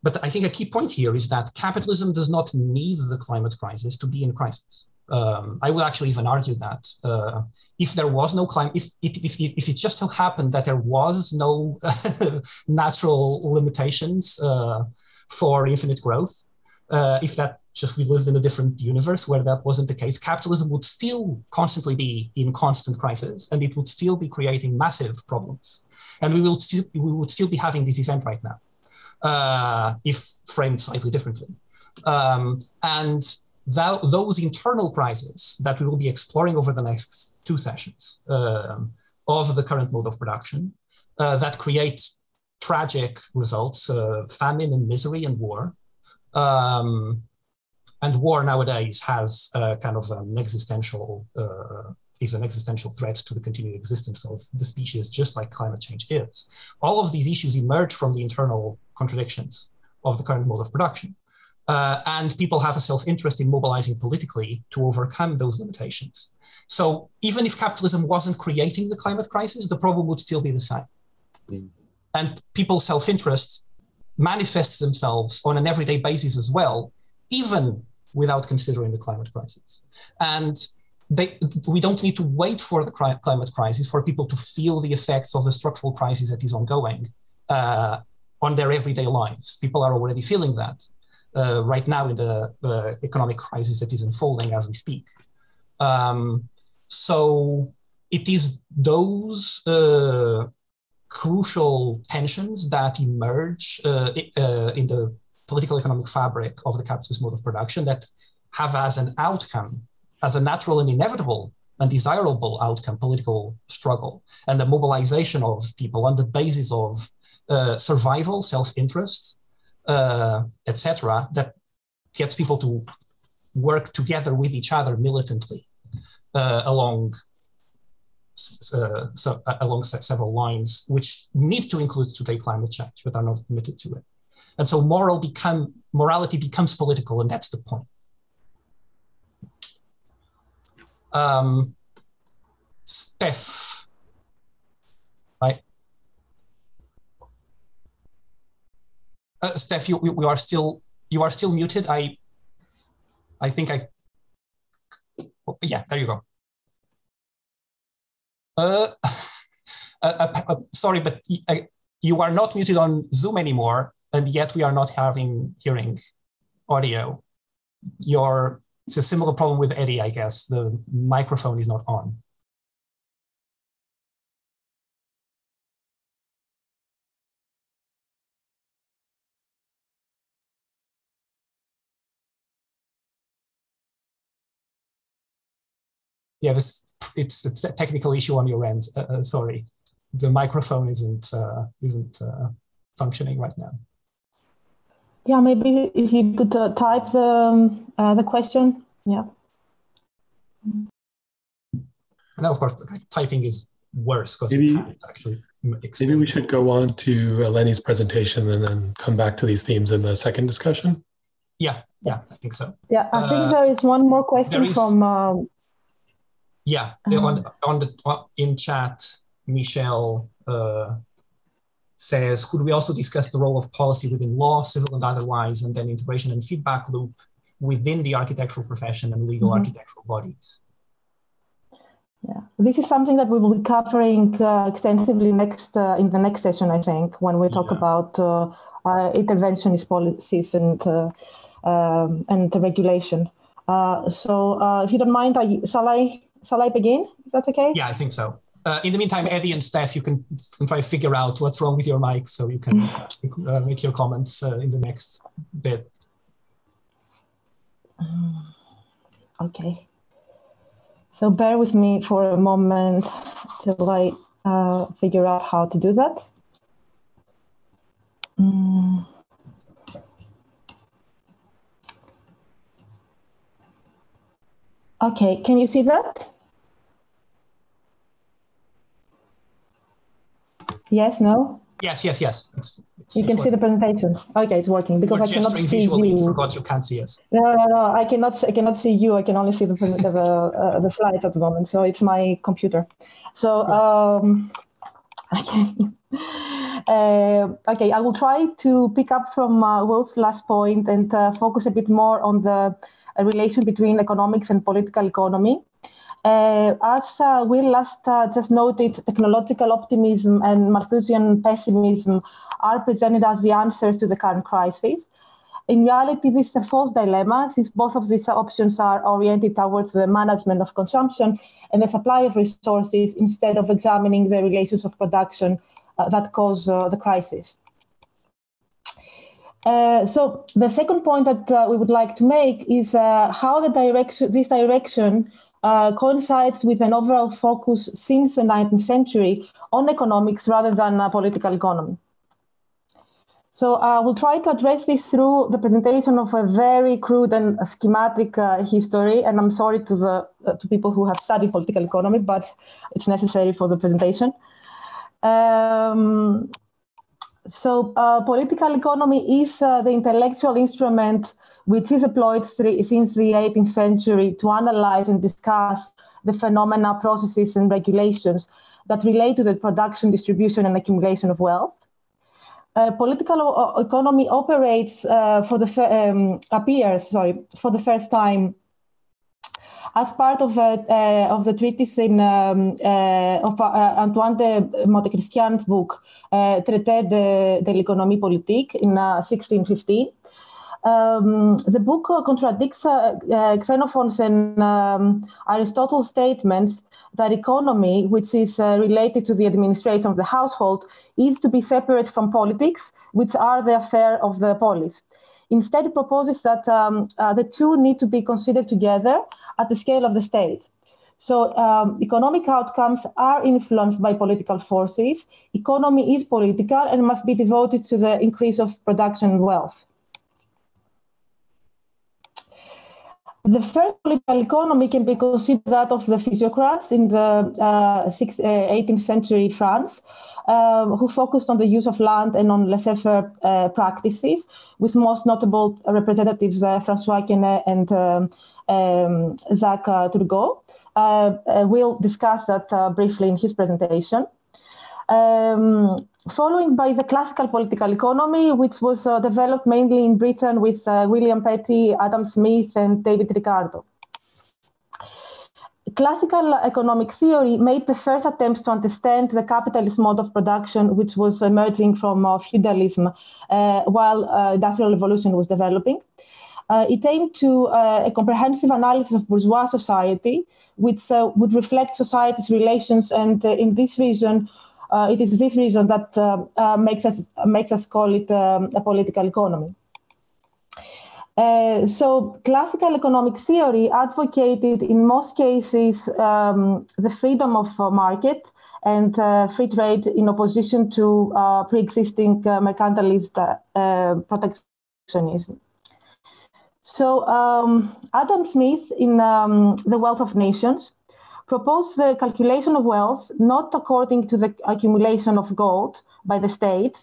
but I think a key point here is that capitalism does not need the climate crisis to be in crisis. Um, I would actually even argue that uh, if there was no climate, if it, if, if it just so happened that there was no natural limitations uh, for infinite growth, uh, if that just we lived in a different universe where that wasn't the case, capitalism would still constantly be in constant crisis, and it would still be creating massive problems, and we will we would still be having this event right now uh, if framed slightly differently. Um, and those internal crises that we will be exploring over the next two sessions um, of the current mode of production uh, that create tragic results, uh, famine and misery and war. Um, and war nowadays has kind of an existential uh, is an existential threat to the continued existence of the species, just like climate change is. All of these issues emerge from the internal contradictions of the current mode of production. Uh, and people have a self interest in mobilizing politically to overcome those limitations. So even if capitalism wasn't creating the climate crisis, the problem would still be the same. Mm. And people's self interest manifests themselves on an everyday basis as well, even without considering the climate crisis. And they, we don't need to wait for the climate crisis for people to feel the effects of the structural crisis that is ongoing uh, on their everyday lives. People are already feeling that uh, right now in the uh, economic crisis that is unfolding as we speak. Um, so it is those uh, crucial tensions that emerge uh, uh, in the political economic fabric of the capitalist mode of production that have as an outcome as a natural and inevitable and desirable outcome political struggle and the mobilization of people on the basis of uh, survival, self-interest, uh, etc., that gets people to work together with each other militantly uh, along uh, so, uh, along several lines, which need to include today climate change, but are not limited to it. And so moral become morality becomes political, and that's the point. um, Steph, right? Uh, Steph, you, you are still you are still muted. I I think I oh, yeah, there you go. Uh, uh, uh, uh sorry, but you are not muted on Zoom anymore, and yet we are not having hearing audio. Your it's a similar problem with Eddie, I guess. The microphone is not on. yeah, this it's it's a technical issue on your end. Uh, uh, sorry, the microphone isn't uh, isn't uh, functioning right now. Yeah, maybe if you could uh, type the um, uh, the question. Yeah. And of course, typing is worse because maybe, actually. Maybe we should go on to Eleni's presentation and then come back to these themes in the second discussion. Yeah, yeah, I think so. Yeah, I think uh, there is one more question is, from. Um, yeah, on on the in chat, Michelle uh, says, could we also discuss the role of policy within law, civil and otherwise, and then integration and feedback loop within the architectural profession and legal mm-hmm. architectural bodies? Yeah, this is something that we will be covering uh, extensively next uh, in the next session, I think, when we talk yeah. about uh, uh interventionist policies and uh, um, and the regulation. Uh, so, if you don't mind, I, shall I shall I begin? If that's okay. Yeah, I think so. In the meantime, Eddie and Steph, you can, can try to figure out what's wrong with your mic, so you can make your comments in the next bit. Okay. So bear with me for a moment till I uh, figure out how to do that. Mm. Okay, can you see that? Yes, no? Yes, yes, yes. It's, it's, you can see the presentation. Okay, it's working because We're I cannot see visually. you. Forgot you can't see us. No, no, no. I cannot. I cannot see you. I can only see the the, uh, the slides at the moment. So it's my computer. So um, okay. Uh, okay, I will try to pick up from uh, Will's last point and uh, focus a bit more on the uh, relation between economics and political economy. Uh, as uh, Will last uh, just noted, technological optimism and Malthusian pessimism are presented as the answers to the current crisis. In reality, this is a false dilemma since both of these options are oriented towards the management of consumption and the supply of resources instead of examining the relations of production uh, that cause uh, the crisis. Uh, so the second point that uh, we would like to make is uh, how the direction, this direction uh, coincides with an overall focus since the 19th century on economics rather than uh, political economy. So I uh, will try to address this through the presentation of a very crude and schematic uh, history. And I'm sorry to the uh, to people who have studied political economy, but it's necessary for the presentation. Um, so uh, political economy is the intellectual instrument which is employed since the 18th century to analyze and discuss the phenomena, processes, and regulations that relate to the production, distribution, and accumulation of wealth. Uh, political o- economy operates uh, for the um, appears sorry for the first time as part of uh, of the treatise in um, uh, of uh, Antoine de Montchrestien's book Traité de, de l'économie politique in 1615 um, the book contradicts uh, uh, Xenophon's and um, Aristotle's statements that economy, which is uh, related to the administration of the household, is to be separate from politics, which are the affair of the polis. Instead, it proposes that um, the two need to be considered together at the scale of the state. So, um, economic outcomes are influenced by political forces. Economy is political and must be devoted to the increase of production and wealth. The first political economy can be considered that of the physiocrats in the uh, 18th uh, century France, um, who focused on the use of land and on laissez-faire uh, practices, with most notable representatives uh, Francois Quesnay and um, um, Jacques Turgot. Uh, uh, we'll discuss that briefly in his presentation. Um, following by the classical political economy, which was uh, developed mainly in Britain with uh, William Petty, Adam Smith, and David Ricardo. Classical economic theory made the first attempts to understand the capitalist mode of production, which was emerging from uh, feudalism uh, while uh, industrial revolution was developing. Uh, it aimed to uh, a comprehensive analysis of bourgeois society, which uh, would reflect society's relations, and in this uh, it is this reason that uh, uh, makes us makes us call it um, a political economy. Uh, so classical economic theory advocated in most cases um, the freedom of uh, market and uh, free trade in opposition to pre-existing mercantilist protectionism. So um, Adam Smith in um, The Wealth of Nations proposed the calculation of wealth not according to the accumulation of gold by the state,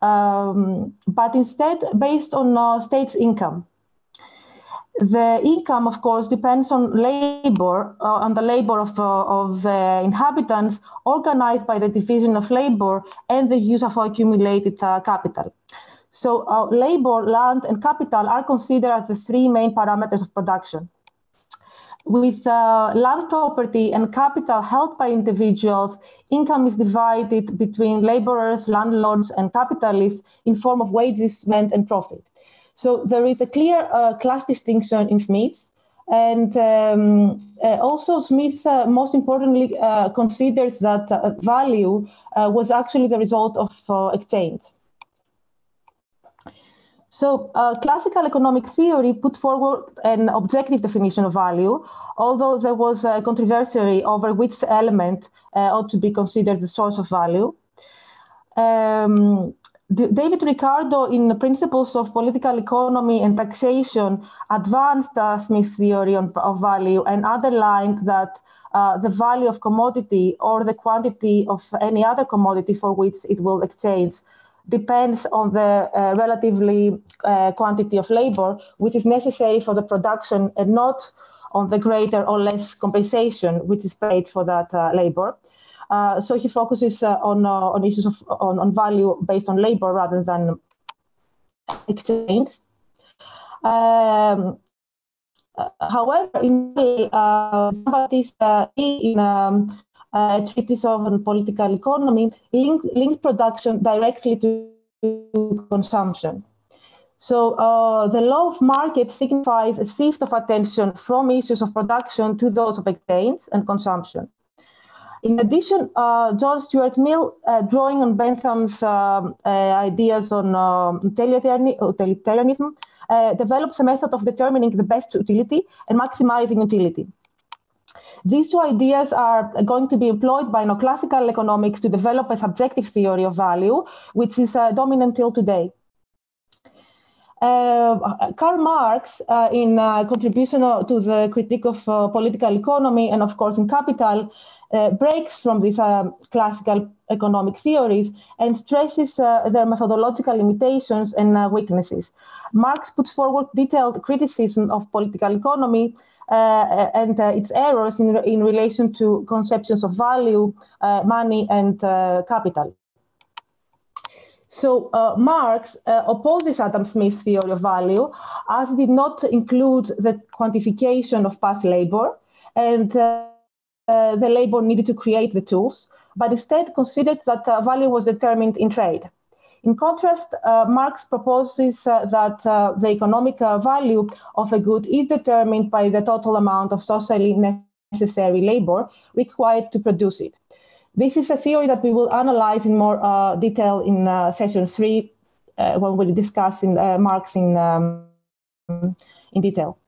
um, but instead based on uh, state's income. The income, of course, depends on labor, uh, on the labor of, uh, of inhabitants organized by the division of labor and the use of accumulated uh, capital. So uh, labor, land, and capital are considered as the three main parameters of production. With uh, land property and capital held by individuals, income is divided between laborers, landlords, and capitalists in form of wages, rent, and profit. So there is a clear uh, class distinction in Smith. And um, uh, also, Smith, uh, most importantly, uh, considers that uh, value was actually the result of exchange. So, uh, classical economic theory put forward an objective definition of value, although there was a controversy over which element uh, ought to be considered the source of value. Um, David Ricardo, in the Principles of Political Economy and Taxation, advanced the Smith theory on, of value and underlined that uh, the value of commodity or the quantity of any other commodity for which it will exchange depends on the uh, relatively uh, quantity of labor which is necessary for the production and not on the greater or less compensation which is paid for that uh, labor. Uh, so he focuses uh, on, uh, on issues of on, on value based on labor rather than exchange. Um, however, in uh, in um, a treatise on political economy linked production directly to consumption. So uh, the law of market signifies a shift of attention from issues of production to those of exchange and consumption. In addition, uh, John Stuart Mill, uh, drawing on Bentham's um, uh, ideas on um, utilitarianism, uh, develops a method of determining the best utility and maximizing utility. These two ideas are going to be employed by neoclassical economics to develop a subjective theory of value, which is uh, dominant till today. Uh, Karl Marx, uh, in uh, contribution to the critique of uh, political economy and, of course, in Capital, uh, breaks from these uh, classical economic theories and stresses uh, their methodological limitations and uh, weaknesses. Marx puts forward detailed criticism of political economy uh, and uh, its errors in, in relation to conceptions of value, money, and capital. So uh, Marx uh, opposes Adam Smith's theory of value as did not include the quantification of past labor and uh, uh, the labor needed to create the tools, but instead considered that uh, value was determined in trade. In contrast, uh, Marx proposes uh, that uh, the economic value of a good is determined by the total amount of socially necessary labor required to produce it. This is a theory that we will analyze in more detail in session three when we discuss in, Marx in, um, in detail.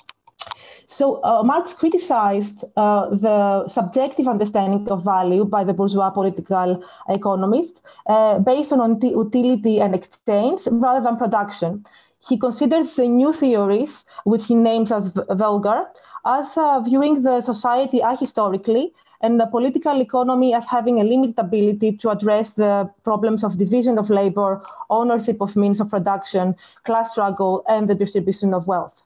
So uh, Marx criticized uh, the subjective understanding of value by the bourgeois political economists uh, based on utility and exchange rather than production. He considers the new theories, which he names as vulgar, as uh, viewing the society ahistorically and the political economy as having a limited ability to address the problems of division of labor, ownership of means of production, class struggle, and the distribution of wealth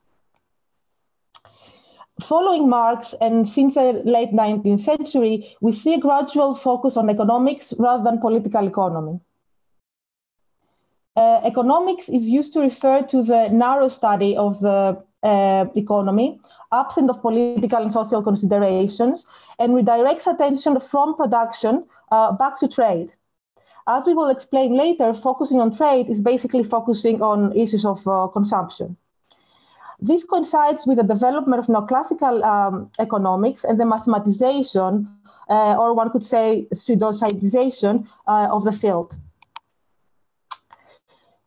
following Marx and since the late 19th century, we see a gradual focus on economics rather than political economy. Uh, economics is used to refer to the narrow study of the uh, economy, absent of political and social considerations, and redirects attention from production uh, back to trade. As we will explain later, focusing on trade is basically focusing on issues of uh, consumption. This coincides with the development of neoclassical um, economics and the mathematization, uh, or one could say pseudoscientization uh, of the field.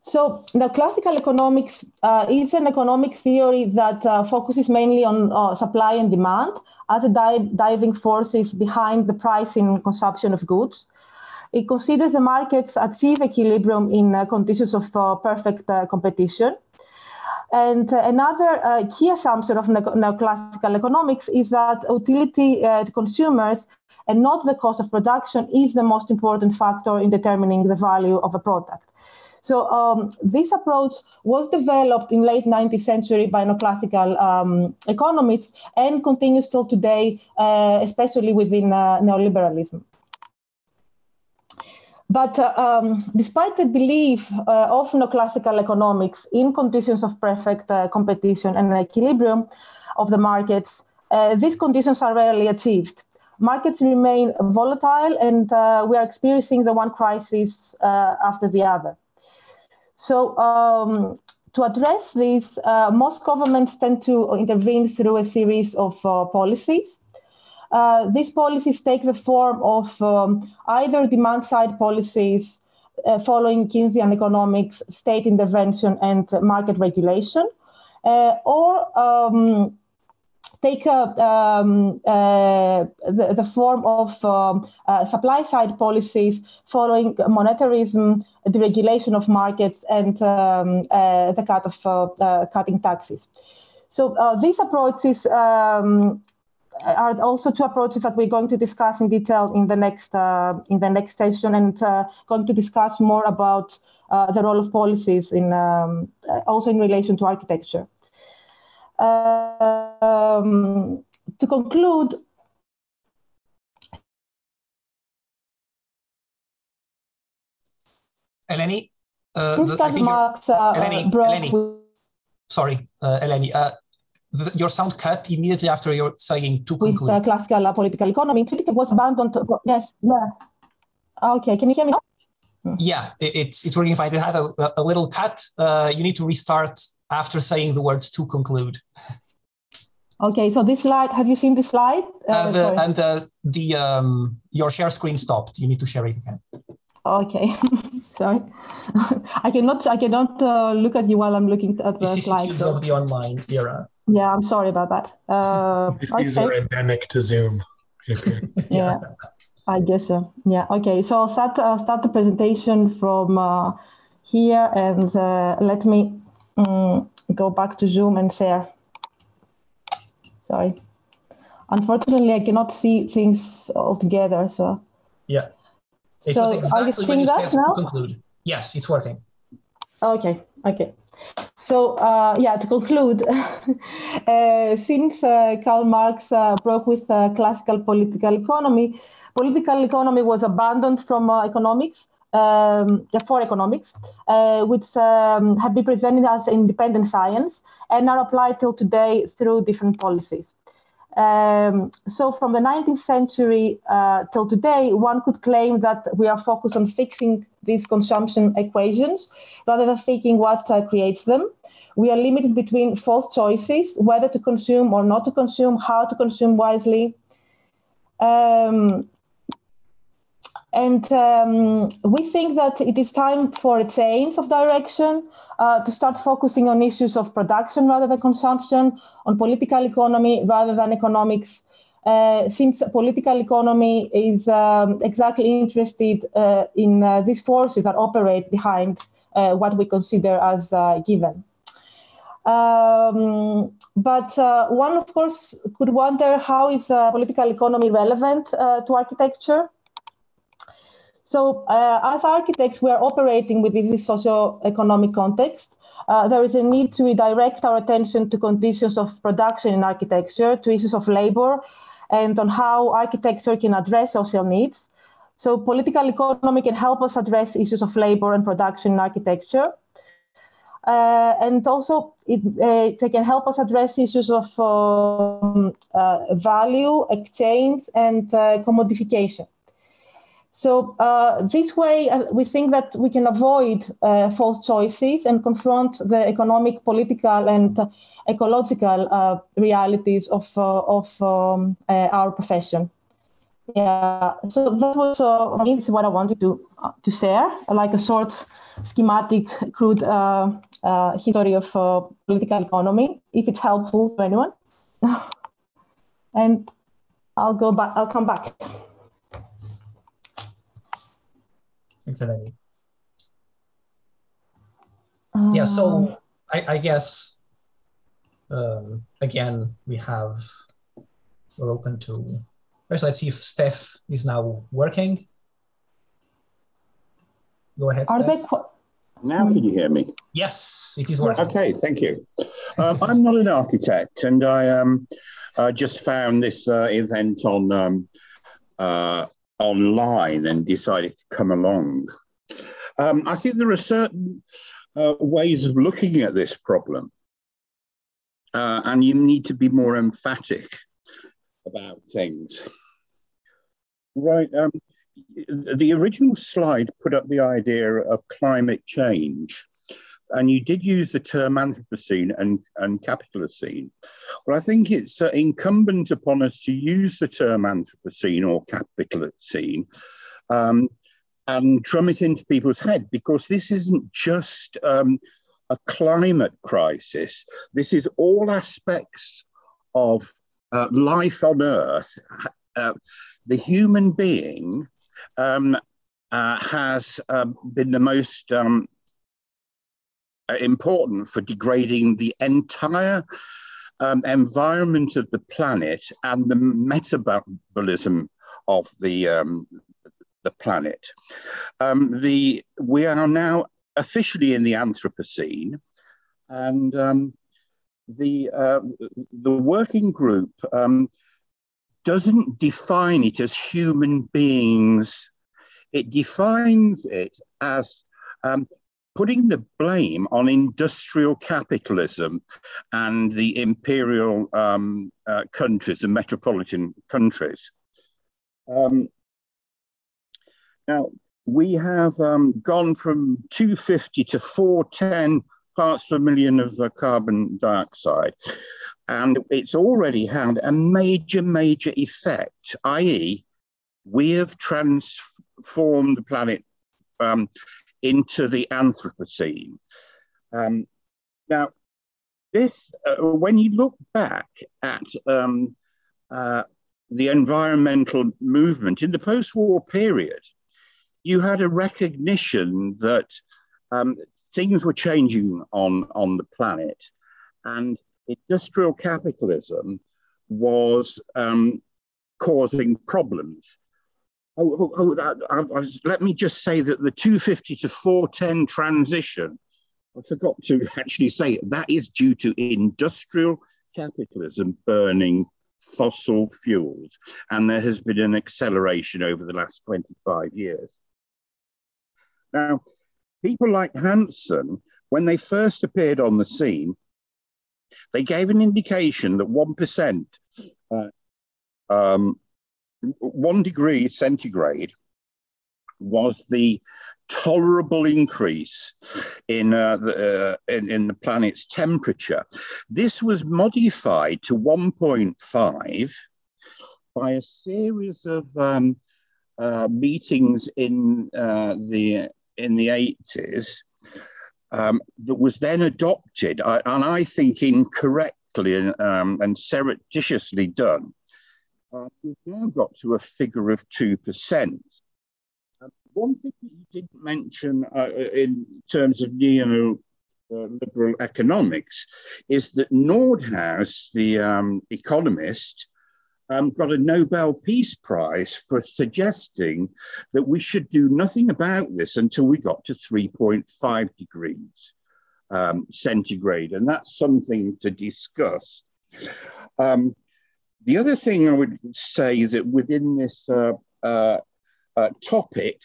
So, neoclassical economics uh, is an economic theory that uh, focuses mainly on uh, supply and demand as the di- driving forces behind the pricing and consumption of goods. It considers the markets achieve equilibrium in uh, conditions of perfect competition. And uh, another uh, key assumption of neoclassical economics is that utility uh, to consumers and not the cost of production is the most important factor in determining the value of a product. So um, this approach was developed in late 19th century by neoclassical um, economists and continues till today, uh, especially within uh, neoliberalism. But uh, um, despite the belief uh, of neoclassical economics in conditions of perfect uh, competition and equilibrium of the markets, uh, these conditions are rarely achieved. Markets remain volatile, and uh, we are experiencing the one crisis uh, after the other. So, um, to address this, most governments tend to intervene through a series of policies. Uh, these policies take the form of um, either demand side policies uh, following Keynesian economics, state intervention, and market regulation, uh, or um, take um, uh, the, the, form of um, uh, supply side policies following monetarism, deregulation of markets, and um, uh, the cut of cutting taxes. So these approaches um, are also two approaches that we're going to discuss in detail in the next uh, in the next session, and uh, going to discuss more about uh, the role of policies in um, also in relation to architecture. Um, to conclude, Eleni, uh, the, Marx uh, Eleni, Eleni, sorry, uh, Eleni, uh, the, your sound cut immediately after you're saying to conclude. With uh, classical uh, political economy, it was abandoned. Yes, yeah. Okay, can you hear me now? Yeah, it, it's it's working fine. It had a, a little cut. Uh, you need to restart after saying the words to conclude. Okay, so this slide, have you seen this slide? Uh, the, and uh, the um, your share screen stopped. You need to share it again. Okay, sorry. I cannot I cannot uh, look at you while I'm looking at the slides. So. of the online era. Yeah, I'm sorry about that. Uh, These okay. are endemic to Zoom. yeah, I guess so. Yeah. Okay. So I'll start uh, start the presentation from uh, here, and uh, let me um, go back to Zoom and share. Sorry. Unfortunately, I cannot see things all together. So. Yeah. It so exactly are you seeing that now? Conclude. Yes, it's working. Okay. Okay. So uh, yeah, to conclude, uh, since uh, Karl Marx uh, broke with uh, classical political economy, political economy was abandoned from uh, economics um, for economics, which um, have been presented as independent science and are applied till today through different policies. Um, so from the 19th century uh, till today, one could claim that we are focused on fixing these consumption equations rather than thinking what uh, creates them. We are limited between false choices, whether to consume or not to consume, how to consume wisely. Um, and um, we think that it is time for a change of direction uh, to start focusing on issues of production rather than consumption, on political economy rather than economics. Uh, since political economy is um, exactly interested uh, in uh, these forces that operate behind uh, what we consider as uh, given. Um, but one, of course, could wonder how is political economy relevant to architecture? So, uh, as architects, we are operating within this socio-economic context. Uh, there is a need to redirect our attention to conditions of production in architecture, to issues of labor, and on how architecture can address social needs. So, political economy can help us address issues of labor and production in architecture. Uh, and also, it, uh, they can help us address issues of um, uh, value, exchange, and uh, commodification. So uh, this way, uh, we think that we can avoid uh, false choices and confront the economic, political, and ecological uh, realities of uh, of um, uh, our profession. Yeah. So that was uh, is what I wanted to to share, like a short schematic, crude history of political economy, if it's helpful to anyone. and I'll go back. I'll come back. Thanks, Eleni. Um, yeah, so I, I guess um, again we have we're open to. First, let's see if Steph is now working. Go ahead, Are Steph. They... Now, can you hear me? Yes, it is working. Okay, thank you. Um, I'm not an architect, and I um, uh, just found this uh, event on um, uh, online and decided to come along. Um, I think there are certain uh, ways of looking at this problem, uh, and you need to be more emphatic about things. Right. Um, the original slide put up the idea of climate change, and you did use the term Anthropocene and, and Capitalocene. Well, I think it's uh, incumbent upon us to use the term Anthropocene or Capitalocene um, and drum it into people's head because this isn't just um, a climate crisis. This is all aspects of uh, life on Earth. Uh, the human being um, uh, has um, been the most um, important for degrading the entire um, environment of the planet and the metabolism of the um, the planet. Um, the we are now officially in the Anthropocene, and um, the uh, the working group um, doesn't define it as human beings. It defines it as um, putting the blame on industrial capitalism and the imperial um, uh, countries, the metropolitan countries. Um, now, we have um, gone from 250 to 410 parts per million of uh, carbon dioxide. And it's already had a major, major effect, i.e., we have transformed the planet um, into the Anthropocene. Um, now, this, uh, when you look back at um, uh, the environmental movement in the post war period, you had a recognition that um, things were changing on, on the planet and industrial capitalism was um, causing problems. Oh, oh, oh that, I, I let me just say that the 250 to 410 transition, I forgot to actually say it, that is due to industrial capitalism burning fossil fuels. And there has been an acceleration over the last 25 years. Now, people like Hansen, when they first appeared on the scene, they gave an indication that 1%, uh, um, one degree centigrade was the tolerable increase in, uh, the, uh, in, in, the planet's temperature. This was modified to 1.5 by a series of um, uh, meetings in uh, the in the 80s um, that was then adopted, I, and I think incorrectly um, and surreptitiously done. Uh, we've now got to a figure of 2%. Uh, one thing that you didn't mention uh, in terms of neo uh, economics is that Nordhaus, the um, economist, um, got a Nobel Peace Prize for suggesting that we should do nothing about this until we got to 3.5 degrees um, centigrade. And that's something to discuss. Um, the other thing I would say that within this uh, uh, uh, topic,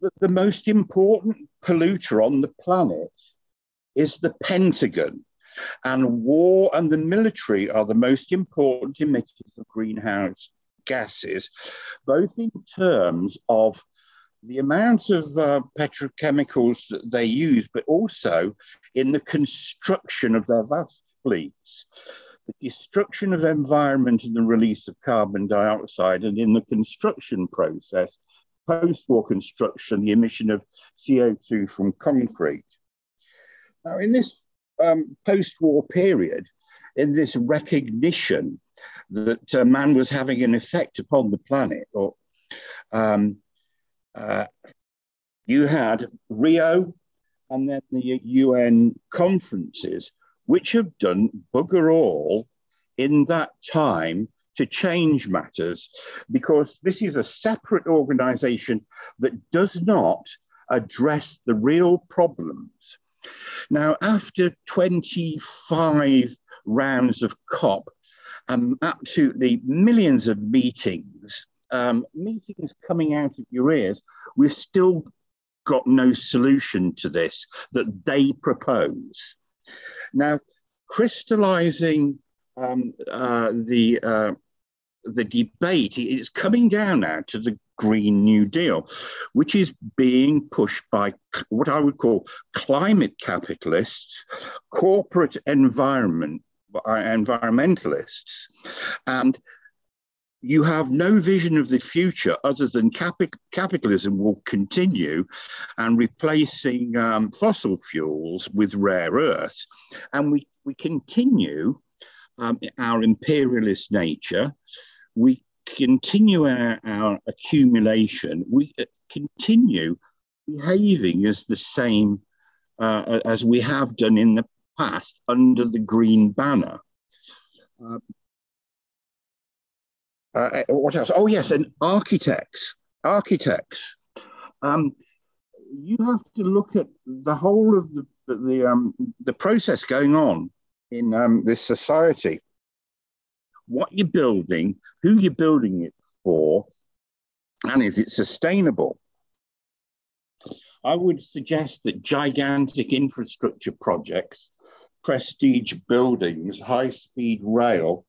the, the most important polluter on the planet is the Pentagon. And war and the military are the most important emitters of greenhouse gases, both in terms of the amount of uh, petrochemicals that they use, but also in the construction of their vast fleets, the destruction of environment and the release of carbon dioxide, and in the construction process, post-war construction, the emission of CO2 from concrete. Now, in this um, post war period in this recognition that uh, man was having an effect upon the planet. Or um, uh, you had Rio and then the UN conferences, which have done bugger all in that time to change matters because this is a separate organization that does not address the real problems now, after 25 rounds of COP and absolutely millions of meetings, um, meetings coming out of your ears, we've still got no solution to this that they propose. Now, crystallizing um, uh, the uh, the debate is coming down now to the Green New Deal, which is being pushed by what I would call climate capitalists, corporate environment uh, environmentalists, and you have no vision of the future other than capitalism will continue and replacing um, fossil fuels with rare earths. And we, we continue um, our imperialist nature. We continue our, our accumulation. We uh, continue behaving as the same uh, as we have done in the past under the green banner. Uh, uh, what else? Oh, yes, and architects. Architects. Um, you have to look at the whole of the the um, the process going on in um, this society. What you're building, who you're building it for, and is it sustainable? I would suggest that gigantic infrastructure projects, prestige buildings, high speed rail,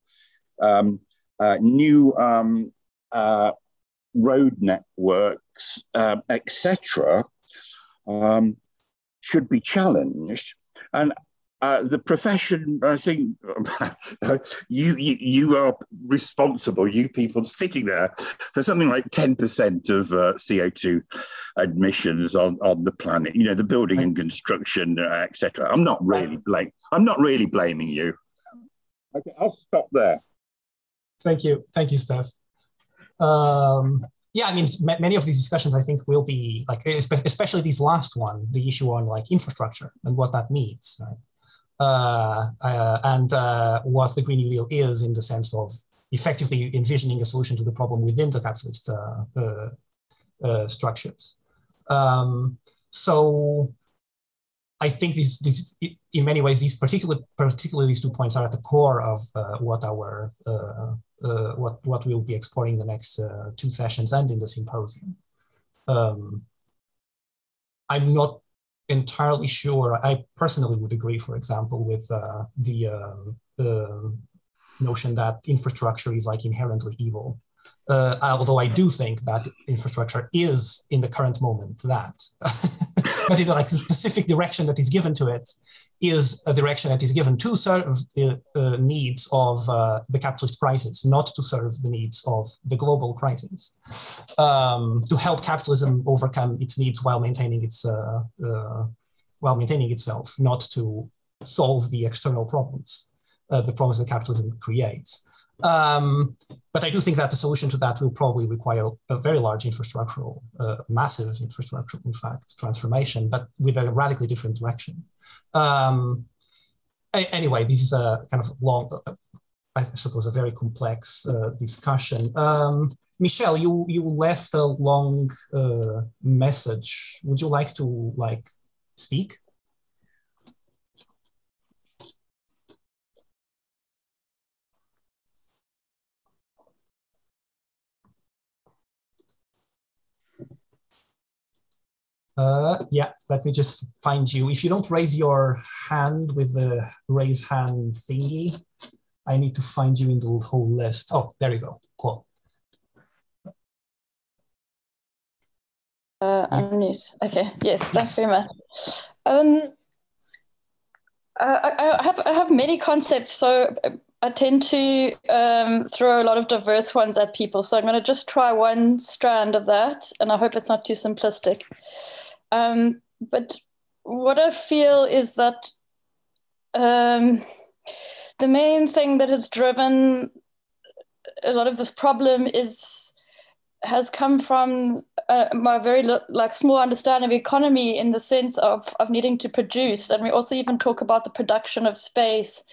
um, uh, new um, uh, road networks, uh, etc., um, should be challenged. And uh, the profession, I think, you, you, you are responsible. You people sitting there for something like ten percent of uh, CO two emissions on, on the planet. You know, the building and construction, etc. I'm not really blame. I'm not really blaming you. Okay, I'll stop there. Thank you. Thank you, Steph. Um, yeah, I mean, many of these discussions, I think, will be like, especially this last one, the issue on like infrastructure and what that means, right? uh, uh, and uh, what the Green New Deal is in the sense of effectively envisioning a solution to the problem within the capitalist uh, uh, uh, structures. Um, so I think these, in many ways, these particular, particularly these two points are at the core of what our uh, what what we'll be exploring in the next uh, two sessions and in the symposium. Um, I'm not entirely sure. I personally would agree, for example, with uh, the uh, notion that infrastructure is like inherently evil. Uh, although I do think that infrastructure is in the current moment that, but in like a specific direction that is given to it is a direction that is given to serve the uh, needs of uh, the capitalist crisis, not to serve the needs of the global crisis, um, to help capitalism overcome its needs while maintaining its uh, uh while maintaining itself, not to solve the external problems, uh, the problems that capitalism creates. Um, but I do think that the solution to that will probably require a very large infrastructural, uh, massive infrastructural, in fact, transformation, but with a radically different direction. Um, anyway, this is a kind of long, I suppose, a very complex uh, discussion. Um, Michelle, you you left a long uh, message. Would you like to like speak? Uh, yeah, let me just find you. If you don't raise your hand with the raise hand thingy, I need to find you in the whole list. Oh, there you go. Cool. Uh, unmute. Okay. Yes. Thanks yes. very much. Um, I, I have I have many concepts, so I tend to um, throw a lot of diverse ones at people. So I'm going to just try one strand of that, and I hope it's not too simplistic. Um, but what I feel is that um, the main thing that has driven a lot of this problem is has come from uh, my very like small understanding of economy in the sense of of needing to produce, and we also even talk about the production of space,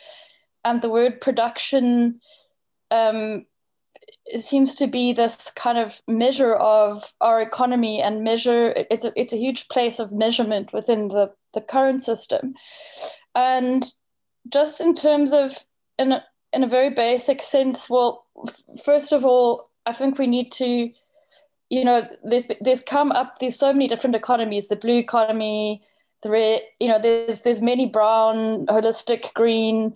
and the word production um, it seems to be this kind of measure of our economy and measure it's a, it's a huge place of measurement within the, the current system. And just in terms of in a, in a very basic sense well first of all i think we need to you know there's there's come up there's so many different economies the blue economy the red you know there's there's many brown holistic green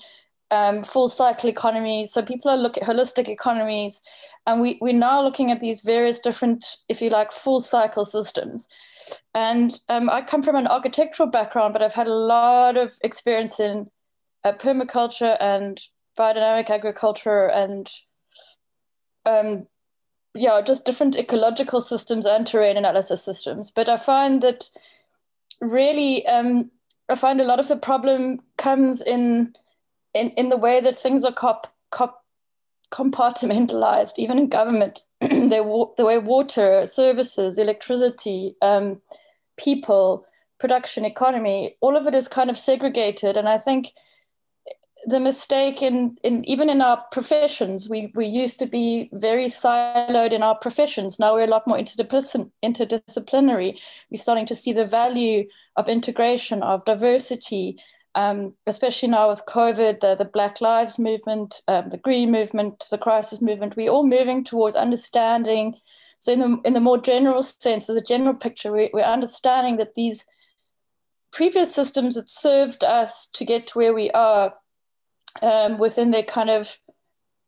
um, full cycle economies. So people are looking at holistic economies, and we, we're now looking at these various different, if you like, full cycle systems. And um, I come from an architectural background, but I've had a lot of experience in uh, permaculture and biodynamic agriculture and um, yeah, just different ecological systems and terrain analysis systems. But I find that really, um, I find a lot of the problem comes in in, in the way that things are cop, cop, compartmentalized, even in government. the way water, services, electricity, um, people, production, economy, all of it is kind of segregated. And I think the mistake in, in even in our professions, we, we used to be very siloed in our professions. Now we're a lot more interdisciplinary. We're starting to see the value of integration, of diversity, um, especially now with COVID, the, the Black Lives Movement, um, the Green Movement, the Crisis Movement. We're all moving towards understanding. So in the, in the more general sense, as a general picture, we, we're understanding that these previous systems that served us to get to where we are um, within their kind of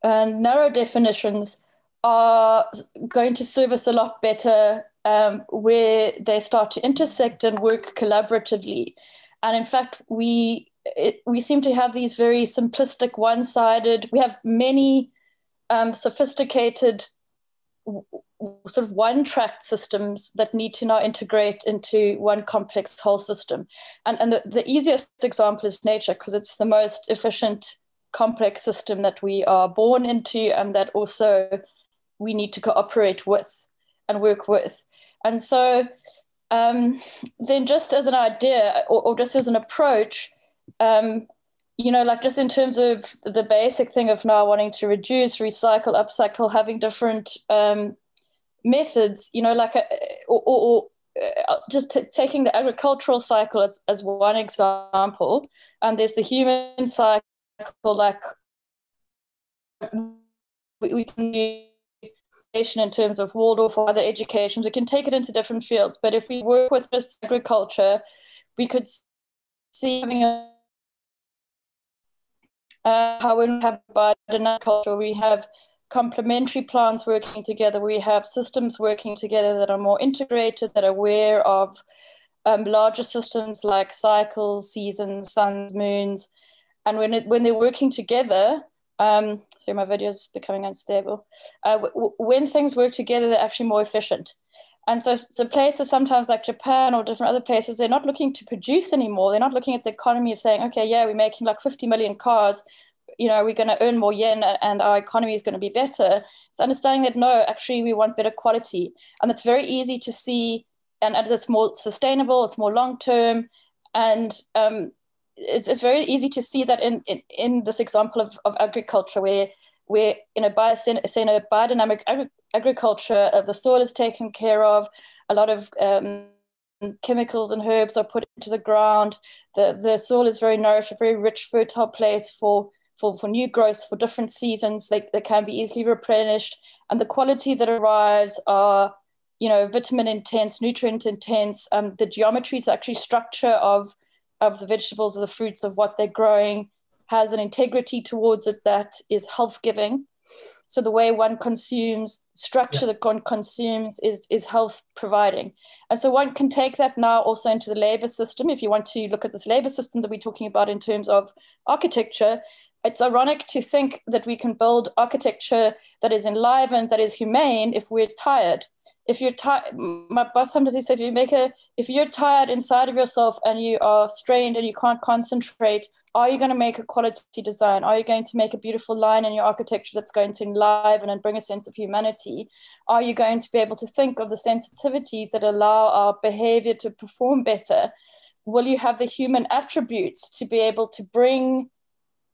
uh, narrow definitions are going to serve us a lot better um, where they start to intersect and work collaboratively. And in fact, we it, we seem to have these very simplistic, one-sided. We have many um, sophisticated sort of one-track systems that need to now integrate into one complex whole system. And, and the, the easiest example is nature because it's the most efficient complex system that we are born into and that also we need to cooperate with and work with. And so um, then just as an idea or, or just as an approach, um, you know, like just in terms of the basic thing of now wanting to reduce, recycle, upcycle, having different um, methods, you know, like a, or, or, or uh, just t- taking the agricultural cycle as, as one example, and there's the human cycle like we, we can do in terms of Waldorf or other educations. We can take it into different fields. But if we work with just agriculture, we could see having a uh, how we have biodynamic culture, we have complementary plants working together. We have systems working together that are more integrated, that are aware of um, larger systems like cycles, seasons, suns, moons, and when it, when they're working together, um, sorry, my video is becoming unstable. Uh, when things work together, they're actually more efficient. And so, so places sometimes like Japan or different other places, they're not looking to produce anymore. They're not looking at the economy of saying, okay, yeah, we're making like 50 million cars. You know, we're going to earn more yen and our economy is going to be better. It's understanding that no, actually, we want better quality. And it's very easy to see, and, and it's more sustainable, it's more long term. And um, it's, it's very easy to see that in, in, in this example of, of agriculture where where in a, bio, in a biodynamic agri- agriculture, uh, the soil is taken care of, a lot of um, chemicals and herbs are put into the ground. The, the soil is very nourished, a very rich, fertile place for, for, for new growths for different seasons. They, they can be easily replenished. And the quality that arrives are, you know, vitamin intense, nutrient intense. Um, the geometry is actually structure of of the vegetables or the fruits of what they're growing has an integrity towards it that is health giving. So the way one consumes, structure yeah. that one consumes is, is health providing. And so one can take that now also into the labor system. If you want to look at this labor system that we're talking about in terms of architecture, it's ironic to think that we can build architecture that is enlivened, that is humane if we're tired if you're tired, my boss sometimes says if you make a, if you're tired inside of yourself and you are strained and you can't concentrate, are you going to make a quality design? Are you going to make a beautiful line in your architecture that's going to enliven and bring a sense of humanity? Are you going to be able to think of the sensitivities that allow our behavior to perform better? Will you have the human attributes to be able to bring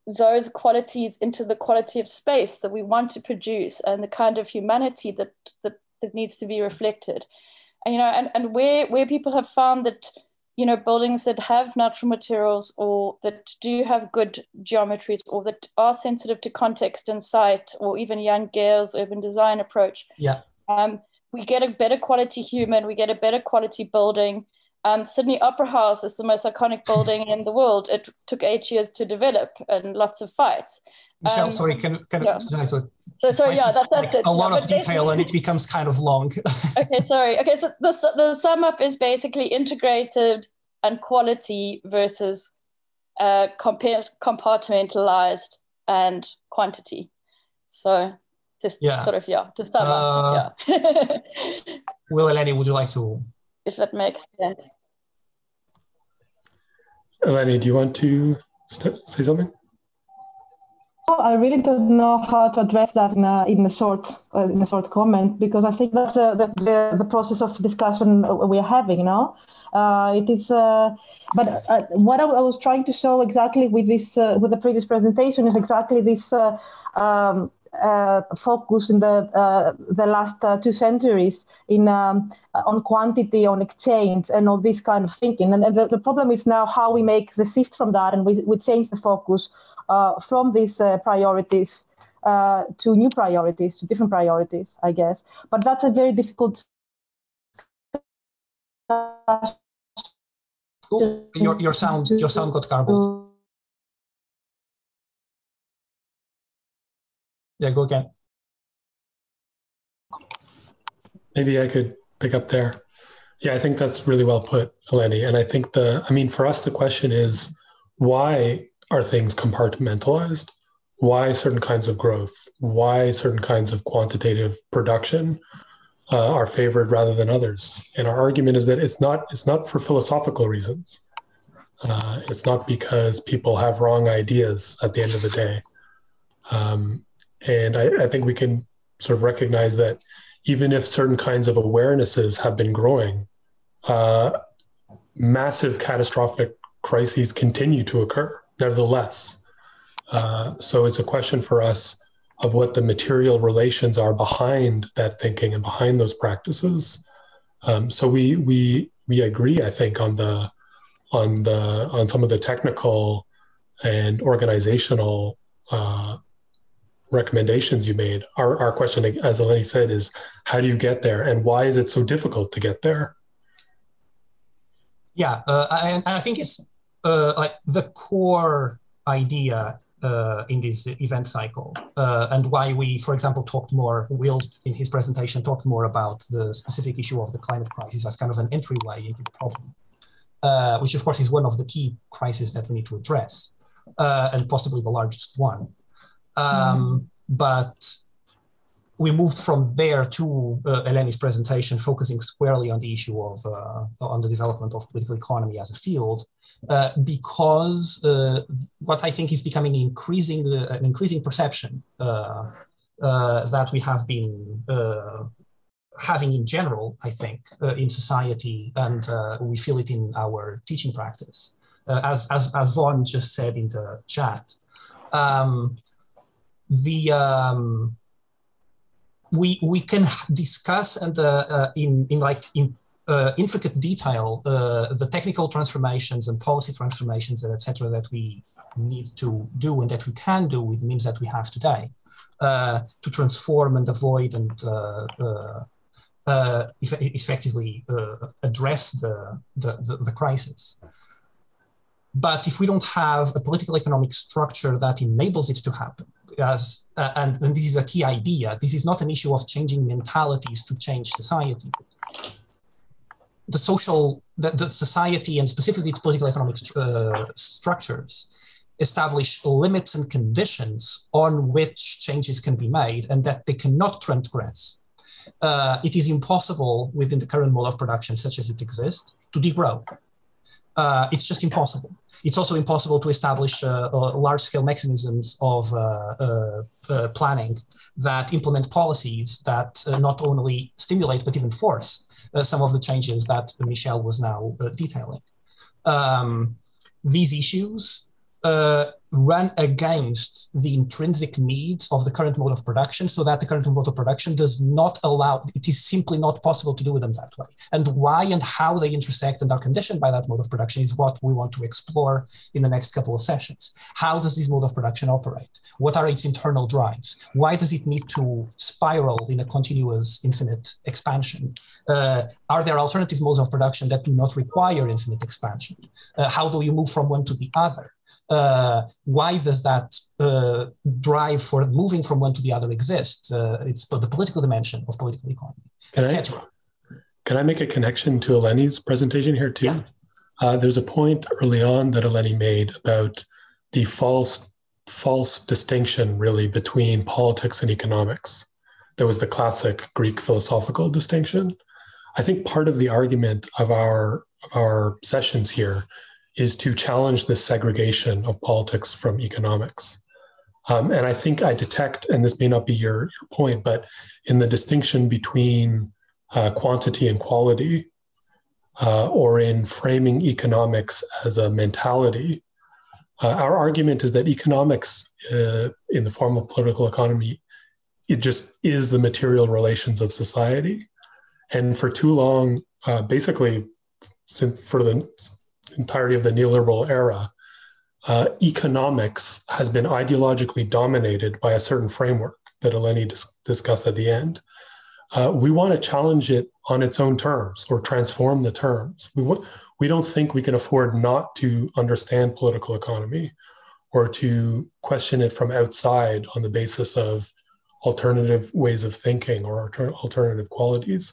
those qualities into the quality of space that we want to produce and the kind of humanity that, that that needs to be reflected and you know and, and where where people have found that you know buildings that have natural materials or that do have good geometries or that are sensitive to context and site or even Jan Gehl's urban design approach yeah um, we get a better quality human we get a better quality building Um, Sydney Opera House is the most iconic building in the world. It took eight years to develop and lots of fights. Michelle, um, sorry, can, can yeah. so, so, so yeah, that, that's like it. A lot of detail and it becomes kind of long. okay, sorry. Okay, so the, the sum up is basically integrated and quality versus uh, compartmentalized and quantity. So just yeah. sort of, yeah, to sum uh, up, yeah. Will Eleni, would you like to? If that makes sense. Eleni, do you want to say something? I really don't know how to address that in a, in a short uh, in a short comment because I think that's uh, the, the, the process of discussion we are having. You know, uh, it is. Uh, but uh, what I, I, was trying to show exactly with this uh, with the previous presentation is exactly this um, focus in the the last two centuries in um, on quantity, on exchange, and all this kind of thinking. And, and the, the problem is now how we make the shift from that and we, we change the focus from these uh, priorities uh, to new priorities, to different priorities, I guess. But that's a very difficult. Oh, your, your sound your sound got garbled. Yeah, go again. Maybe I could pick up there. Yeah, I think that's really well put, Eleni. And I think the, I mean, for us, the question is why are things compartmentalized? Why certain kinds of growth? Why certain kinds of quantitative production uh, are favored rather than others? And our argument is that it's not it's not for philosophical reasons. Uh, it's not because people have wrong ideas at the end of the day. Um, and I, I think we can sort of recognize that even if certain kinds of awarenesses have been growing, uh, massive catastrophic crises continue to occur nevertheless. Uh, so it's a question for us of what the material relations are behind that thinking and behind those practices. Um, so we we we agree, I think, on the on the on some of the technical and organizational uh, recommendations you made. Our our question, as Eleni said, is how do you get there, and why is it so difficult to get there? Yeah, uh, and I think it's uh, like the core idea uh, in this event cycle uh, and why we, for example, talked more, Will in his presentation talked more about the specific issue of the climate crisis as kind of an entryway into the problem, uh, which of course is one of the key crises that we need to address uh, and possibly the largest one. Um, mm. But we moved from there to uh, Eleni's presentation, focusing squarely on the issue of uh, on the development of political economy as a field, uh, because uh, what I think is becoming increasing an increasing perception uh, uh, that we have been having in general, I think, in society, and we feel it in our teaching practice, as as as Vaughn just said in the chat. Um, the um, we we can discuss and uh, uh, in in like in uh, intricate detail uh, the technical transformations and policy transformations and etc that we need to do and that we can do with the means that we have today uh, to transform and avoid and uh, effectively address the, the, the, the crisis. But if we don't have a political economic structure that enables it to happen, as, uh, and, and, this is a key idea, this is not an issue of changing mentalities to change society. The social, the, the society and specifically its political economic uh, structures establish limits and conditions on which changes can be made and that they cannot transgress. Uh, it is impossible within the current mode of production, such as it exists, to degrow. Uh, it's just impossible. It's also impossible to establish uh, uh, large-scale mechanisms of uh, uh, planning that implement policies that not only stimulate but even force some of the changes that Michelle was now detailing. Um, these issues uh, run against the intrinsic needs of the current mode of production so that the current mode of production does not allow it is simply not possible to do them that way. And why and how they intersect and are conditioned by that mode of production is what we want to explore in the next couple of sessions. How does this mode of production operate? What are its internal drives? Why does it need to spiral in a continuous infinite expansion uh, are there alternative modes of production that do not require infinite expansion uh, how do you move from one to the other uh, why does that uh, drive for moving from one to the other exist? Uh, it's the political dimension of political economy, etc. Can I make a connection to Eleni's presentation here too? Yeah. Uh, there's a point early on that Eleni made about the false false distinction really between politics and economics. There was the classic Greek philosophical distinction. I think part of the argument of our of our sessions here is to challenge this segregation of politics from economics. Um, and I think I detect, and this may not be your, your point, but in the distinction between uh, quantity and quality, uh, or in framing economics as a mentality, uh, our argument is that economics, uh, in the form of political economy, it just is the material relations of society. And for too long, uh, basically, since for the entirety of the neoliberal era, uh, economics has been ideologically dominated by a certain framework that Eleni dis- discussed at the end. Uh, we want to challenge it on its own terms or transform the terms. We, w- we don't think we can afford not to understand political economy or to question it from outside on the basis of alternative ways of thinking or alter- alternative qualities.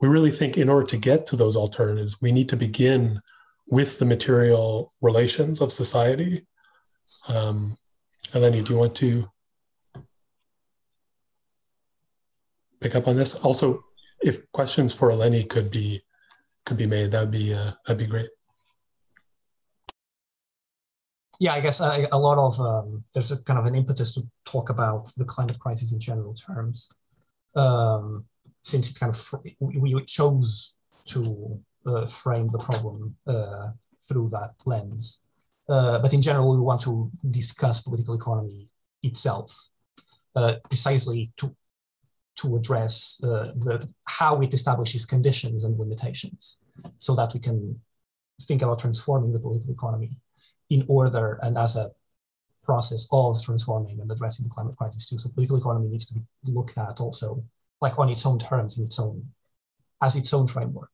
We really think in order to get to those alternatives, we need to begin with the material relations of society. Um, Eleni, do you want to pick up on this? Also, if questions for Eleni could be could be made, that'd be uh, that'd be great. Yeah, I guess uh, a lot of um, there's a kind of an impetus to talk about the climate crisis in general terms, um, since it kind of we, chose to uh, frame the problem uh, through that lens. Uh, but in general, we want to discuss political economy itself, precisely to to address the how it establishes conditions and limitations, so that we can think about transforming the political economy in order and as a process of transforming and addressing the climate crisis too. So political economy needs to be looked at also like on its own terms in its own as its own framework.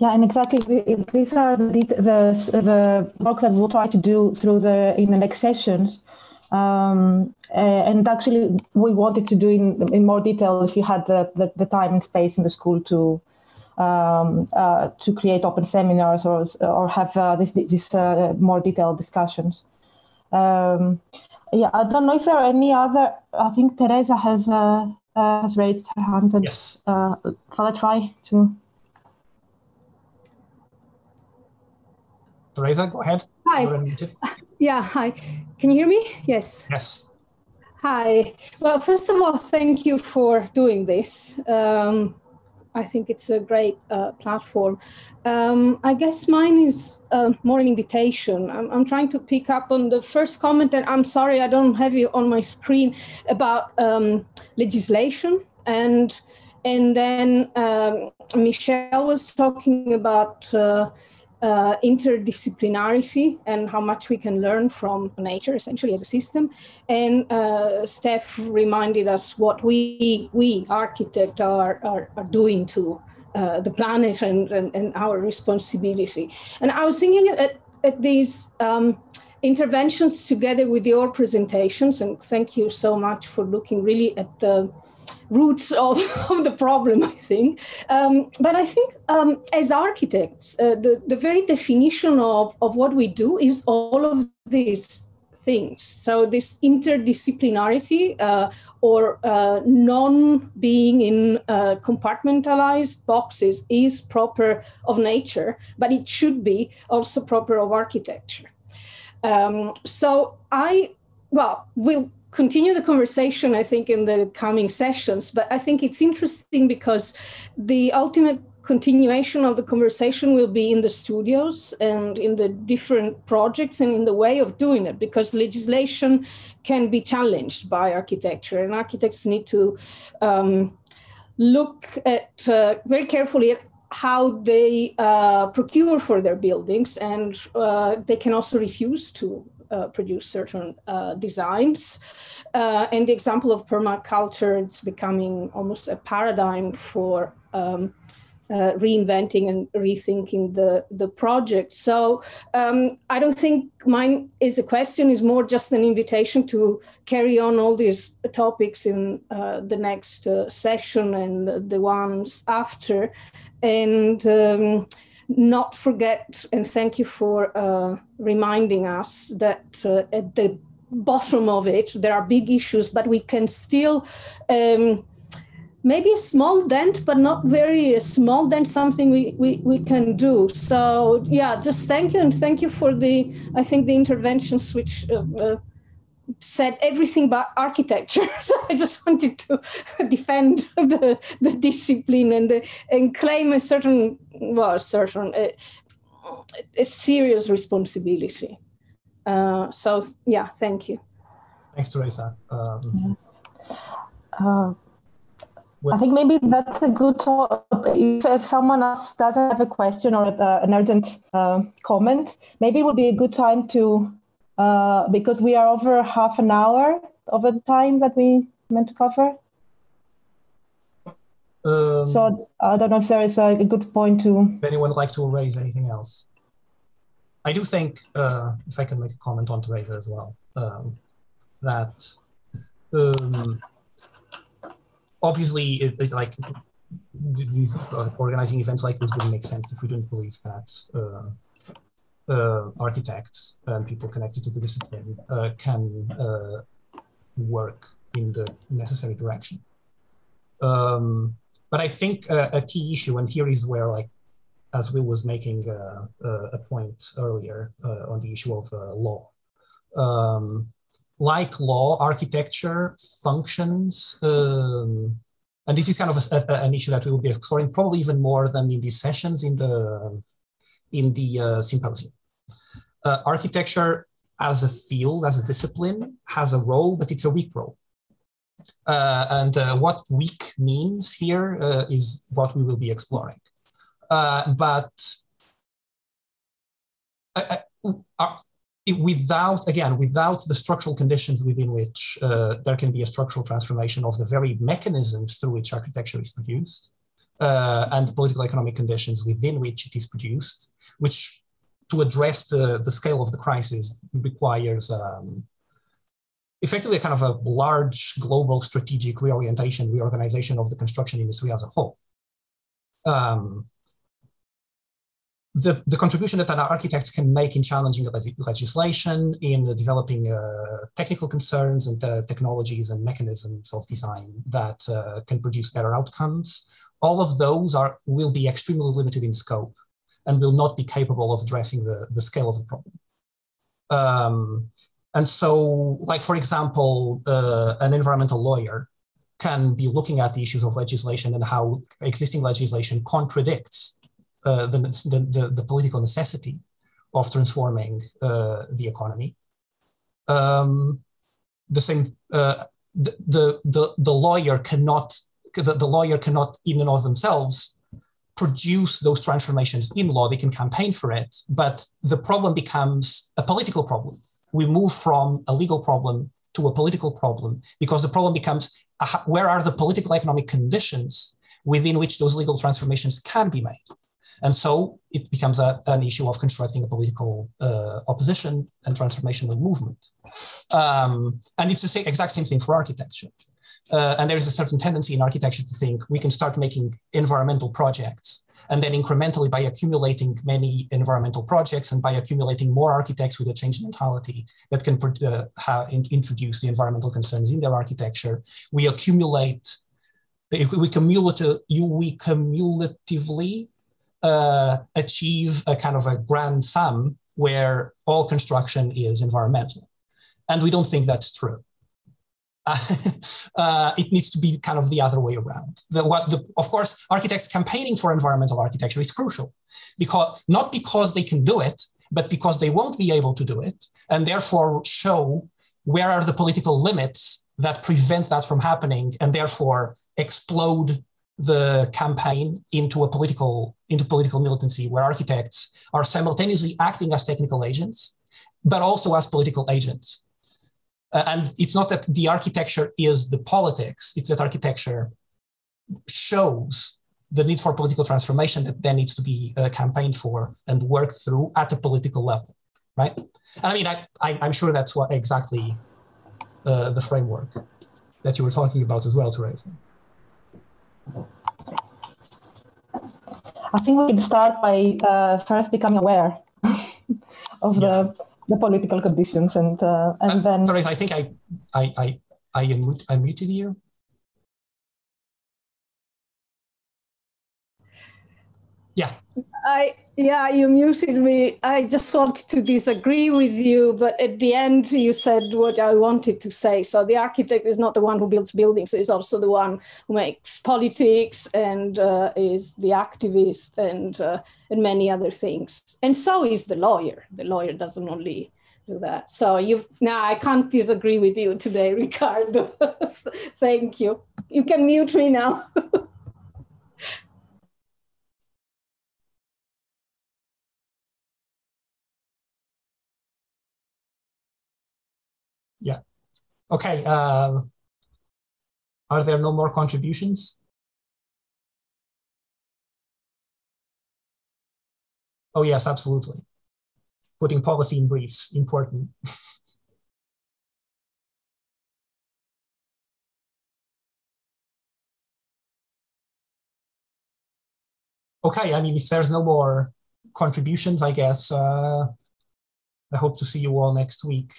Yeah, and exactly these are the, the, the work that we'll try to do through the in the next sessions. Um, and actually, we wanted to do in, in more detail if you had the, the, the time and space in the school to um, uh, to create open seminars or or have uh, this this uh, more detailed discussions. Um, yeah, I don't know if there are any other. I think Teresa has uh, uh, has raised her hand. And, yes. Uh, shall I try to? Teresa, go ahead. Hi. Yeah, hi. Can you hear me? Yes. Yes. Hi. Well, first of all, thank you for doing this. Um, I think it's a great uh, platform. Um, I guess mine is uh, more an invitation. I'm, I'm, trying to pick up on the first comment, and I'm sorry I don't have you on my screen about um, legislation and and then um, Michelle was talking about uh, uh, interdisciplinarity and how much we can learn from nature essentially as a system. And uh, Steph reminded us what we, we architects are, are, are doing to uh, the planet and, and, and, our responsibility. And I was thinking at, at these um, interventions together with your presentations, and thank you so much for looking really at the roots of, of the problem, I think. Um, but I think um, as architects, uh, the, the very definition of, of what we do is all of these things. So this interdisciplinarity uh, or uh, non being in uh, compartmentalized boxes is proper of nature, but it should be also proper of architecture. Um, so I, well, we'll continue the conversation, I think, in the coming sessions. But I think it's interesting because the ultimate continuation of the conversation will be in the studios and in the different projects and in the way of doing it because legislation can be challenged by architecture and architects need to um, look at uh, very carefully at how they uh, procure for their buildings and uh, they can also refuse to uh, produce certain uh, designs. Uh, and the example of permaculture, it's becoming almost a paradigm for um, uh, reinventing and rethinking the, the project. So um, I don't think mine is a question, is more just an invitation to carry on all these topics in uh, the next session and the ones after. And um, not forget, and thank you for uh, reminding us that uh, at the bottom of it, there are big issues, but we can still. Um, maybe a small dent, but not very small dent, something we, we, we can do. So yeah, just thank you. And thank you for the, I think the interventions which uh, uh, said everything but architecture. So I just wanted to defend the, the discipline and, the, and claim a certain, well, a certain, a, a serious responsibility. Uh, so yeah, thank you. Thanks, Teresa. Um, uh, I think maybe that's a good talk. If, if someone else doesn't have a question or uh, an urgent uh, comment, maybe it would be a good time to, uh, because we are over half an hour over the time that we meant to cover. Um, so I don't know if there is a, a good point to. If anyone would like to raise anything else? I do think, uh, if I can make a comment on Teresa as well, um, that um, obviously it, it's like these uh, organizing events like this wouldn't make sense if we didn't believe that uh, uh, architects and people connected to the discipline uh, can uh, work in the necessary direction. Um, but I think a key issue, and here is where, like, as Will was making a point earlier on the issue of law. Um, like law, architecture functions, um, and this is kind of a, a, an issue that we will be exploring probably even more than in these sessions in the in the uh, symposium. Uh, architecture as a field, as a discipline, has a role, but it's a weak role. Uh, and uh, what weak means here uh, is what we will be exploring. Uh, but without, again, without the structural conditions within which uh, there can be a structural transformation of the very mechanisms through which architecture is produced uh, and political economic conditions within which it is produced, which to address the, the scale of the crisis requires um, effectively a kind of a large global strategic reorientation, reorganization of the construction industry as a whole. Um, the, the contribution that an architect can make in challenging legislation, in developing uh, technical concerns and uh, technologies and mechanisms of design that uh, can produce better outcomes, all of those are will be extremely limited in scope and will not be capable of addressing the, the scale of the problem. Um, and so, like for example, uh, an environmental lawyer can be looking at the issues of legislation and how existing legislation contradicts uh, the, the, the, political necessity of transforming uh, the economy. Um, the same, uh, the, the, the, the lawyer cannot, the, the lawyer cannot in and of themselves produce those transformations in law. They can campaign for it, but the problem becomes a political problem. We move from a legal problem to a political problem because the problem becomes uh, where are the political economic conditions within which those legal transformations can be made. And so it becomes a, an issue of constructing a political uh, opposition and transformational movement. Um, and it's the same, exact same thing for architecture. Uh, and there is a certain tendency in architecture to think we can start making environmental projects and then incrementally by accumulating many environmental projects and by accumulating more architects with a changed mentality that can uh, introduce the environmental concerns in their architecture we accumulate we, cumulative, we cumulatively uh, achieve a kind of a grand sum where all construction is environmental. And we don't think that's true. uh, it needs to be kind of the other way around. The, what the, of course, architects campaigning for environmental architecture is crucial because not because they can do it, but because they won't be able to do it, and therefore show where are the political limits that prevent that from happening, and therefore explode the campaign into a political into political militancy where architects are simultaneously acting as technical agents but also as political agents uh, and it's not that the architecture is the politics it's that architecture shows the need for political transformation that then needs to be uh, campaigned for and worked through at a political level right and i mean I, I, am sure that's what exactly uh, the framework that you were talking about as well teresa I think we can start by uh, first becoming aware of yeah. the the political conditions and uh, and uh, then. Sorry, I think I I I I, unmute, I muted you. Yeah. I yeah, you muted me. I just wanted to disagree with you, but at the end you said what I wanted to say. So the architect is not the one who builds buildings; he's also the one who makes politics and uh, is the activist and uh, and many other things. And so is the lawyer. The lawyer doesn't only do that. So you've now I can't disagree with you today, Ricardo. Thank you. You can mute me now. Okay. Uh, are there no more contributions? Oh, yes, absolutely. Putting policy in briefs, important. okay, I mean, if there's no more contributions, I guess uh, I hope to see you all next week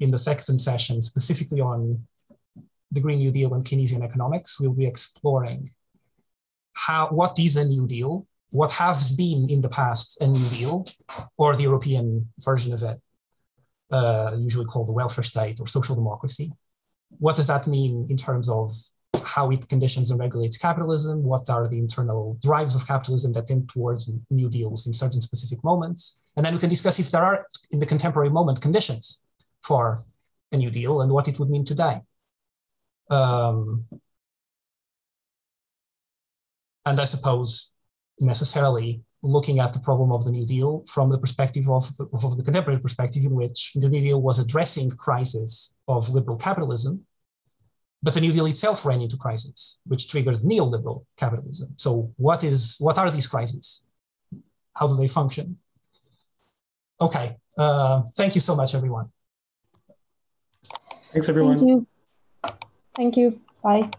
in the second session, specifically on the Green New Deal and Keynesian economics, we'll be exploring how what is a New Deal, what has been in the past a New Deal, or the European version of it, uh, usually called the welfare state or social democracy. What does that mean in terms of how it conditions and regulates capitalism? What are the internal drives of capitalism that tend towards new deals in certain specific moments? And then we can discuss if there are, in the contemporary moment, conditions for a New Deal and what it would mean today. Um, and I suppose necessarily looking at the problem of the New Deal from the perspective of the, of the contemporary perspective in which the New Deal was addressing crisis of liberal capitalism, but the New Deal itself ran into crisis, which triggered neoliberal capitalism. So what is what are these crises? How do they function? Okay, uh, thank you so much, everyone. Thanks, everyone. Thank you. Thank you. Bye.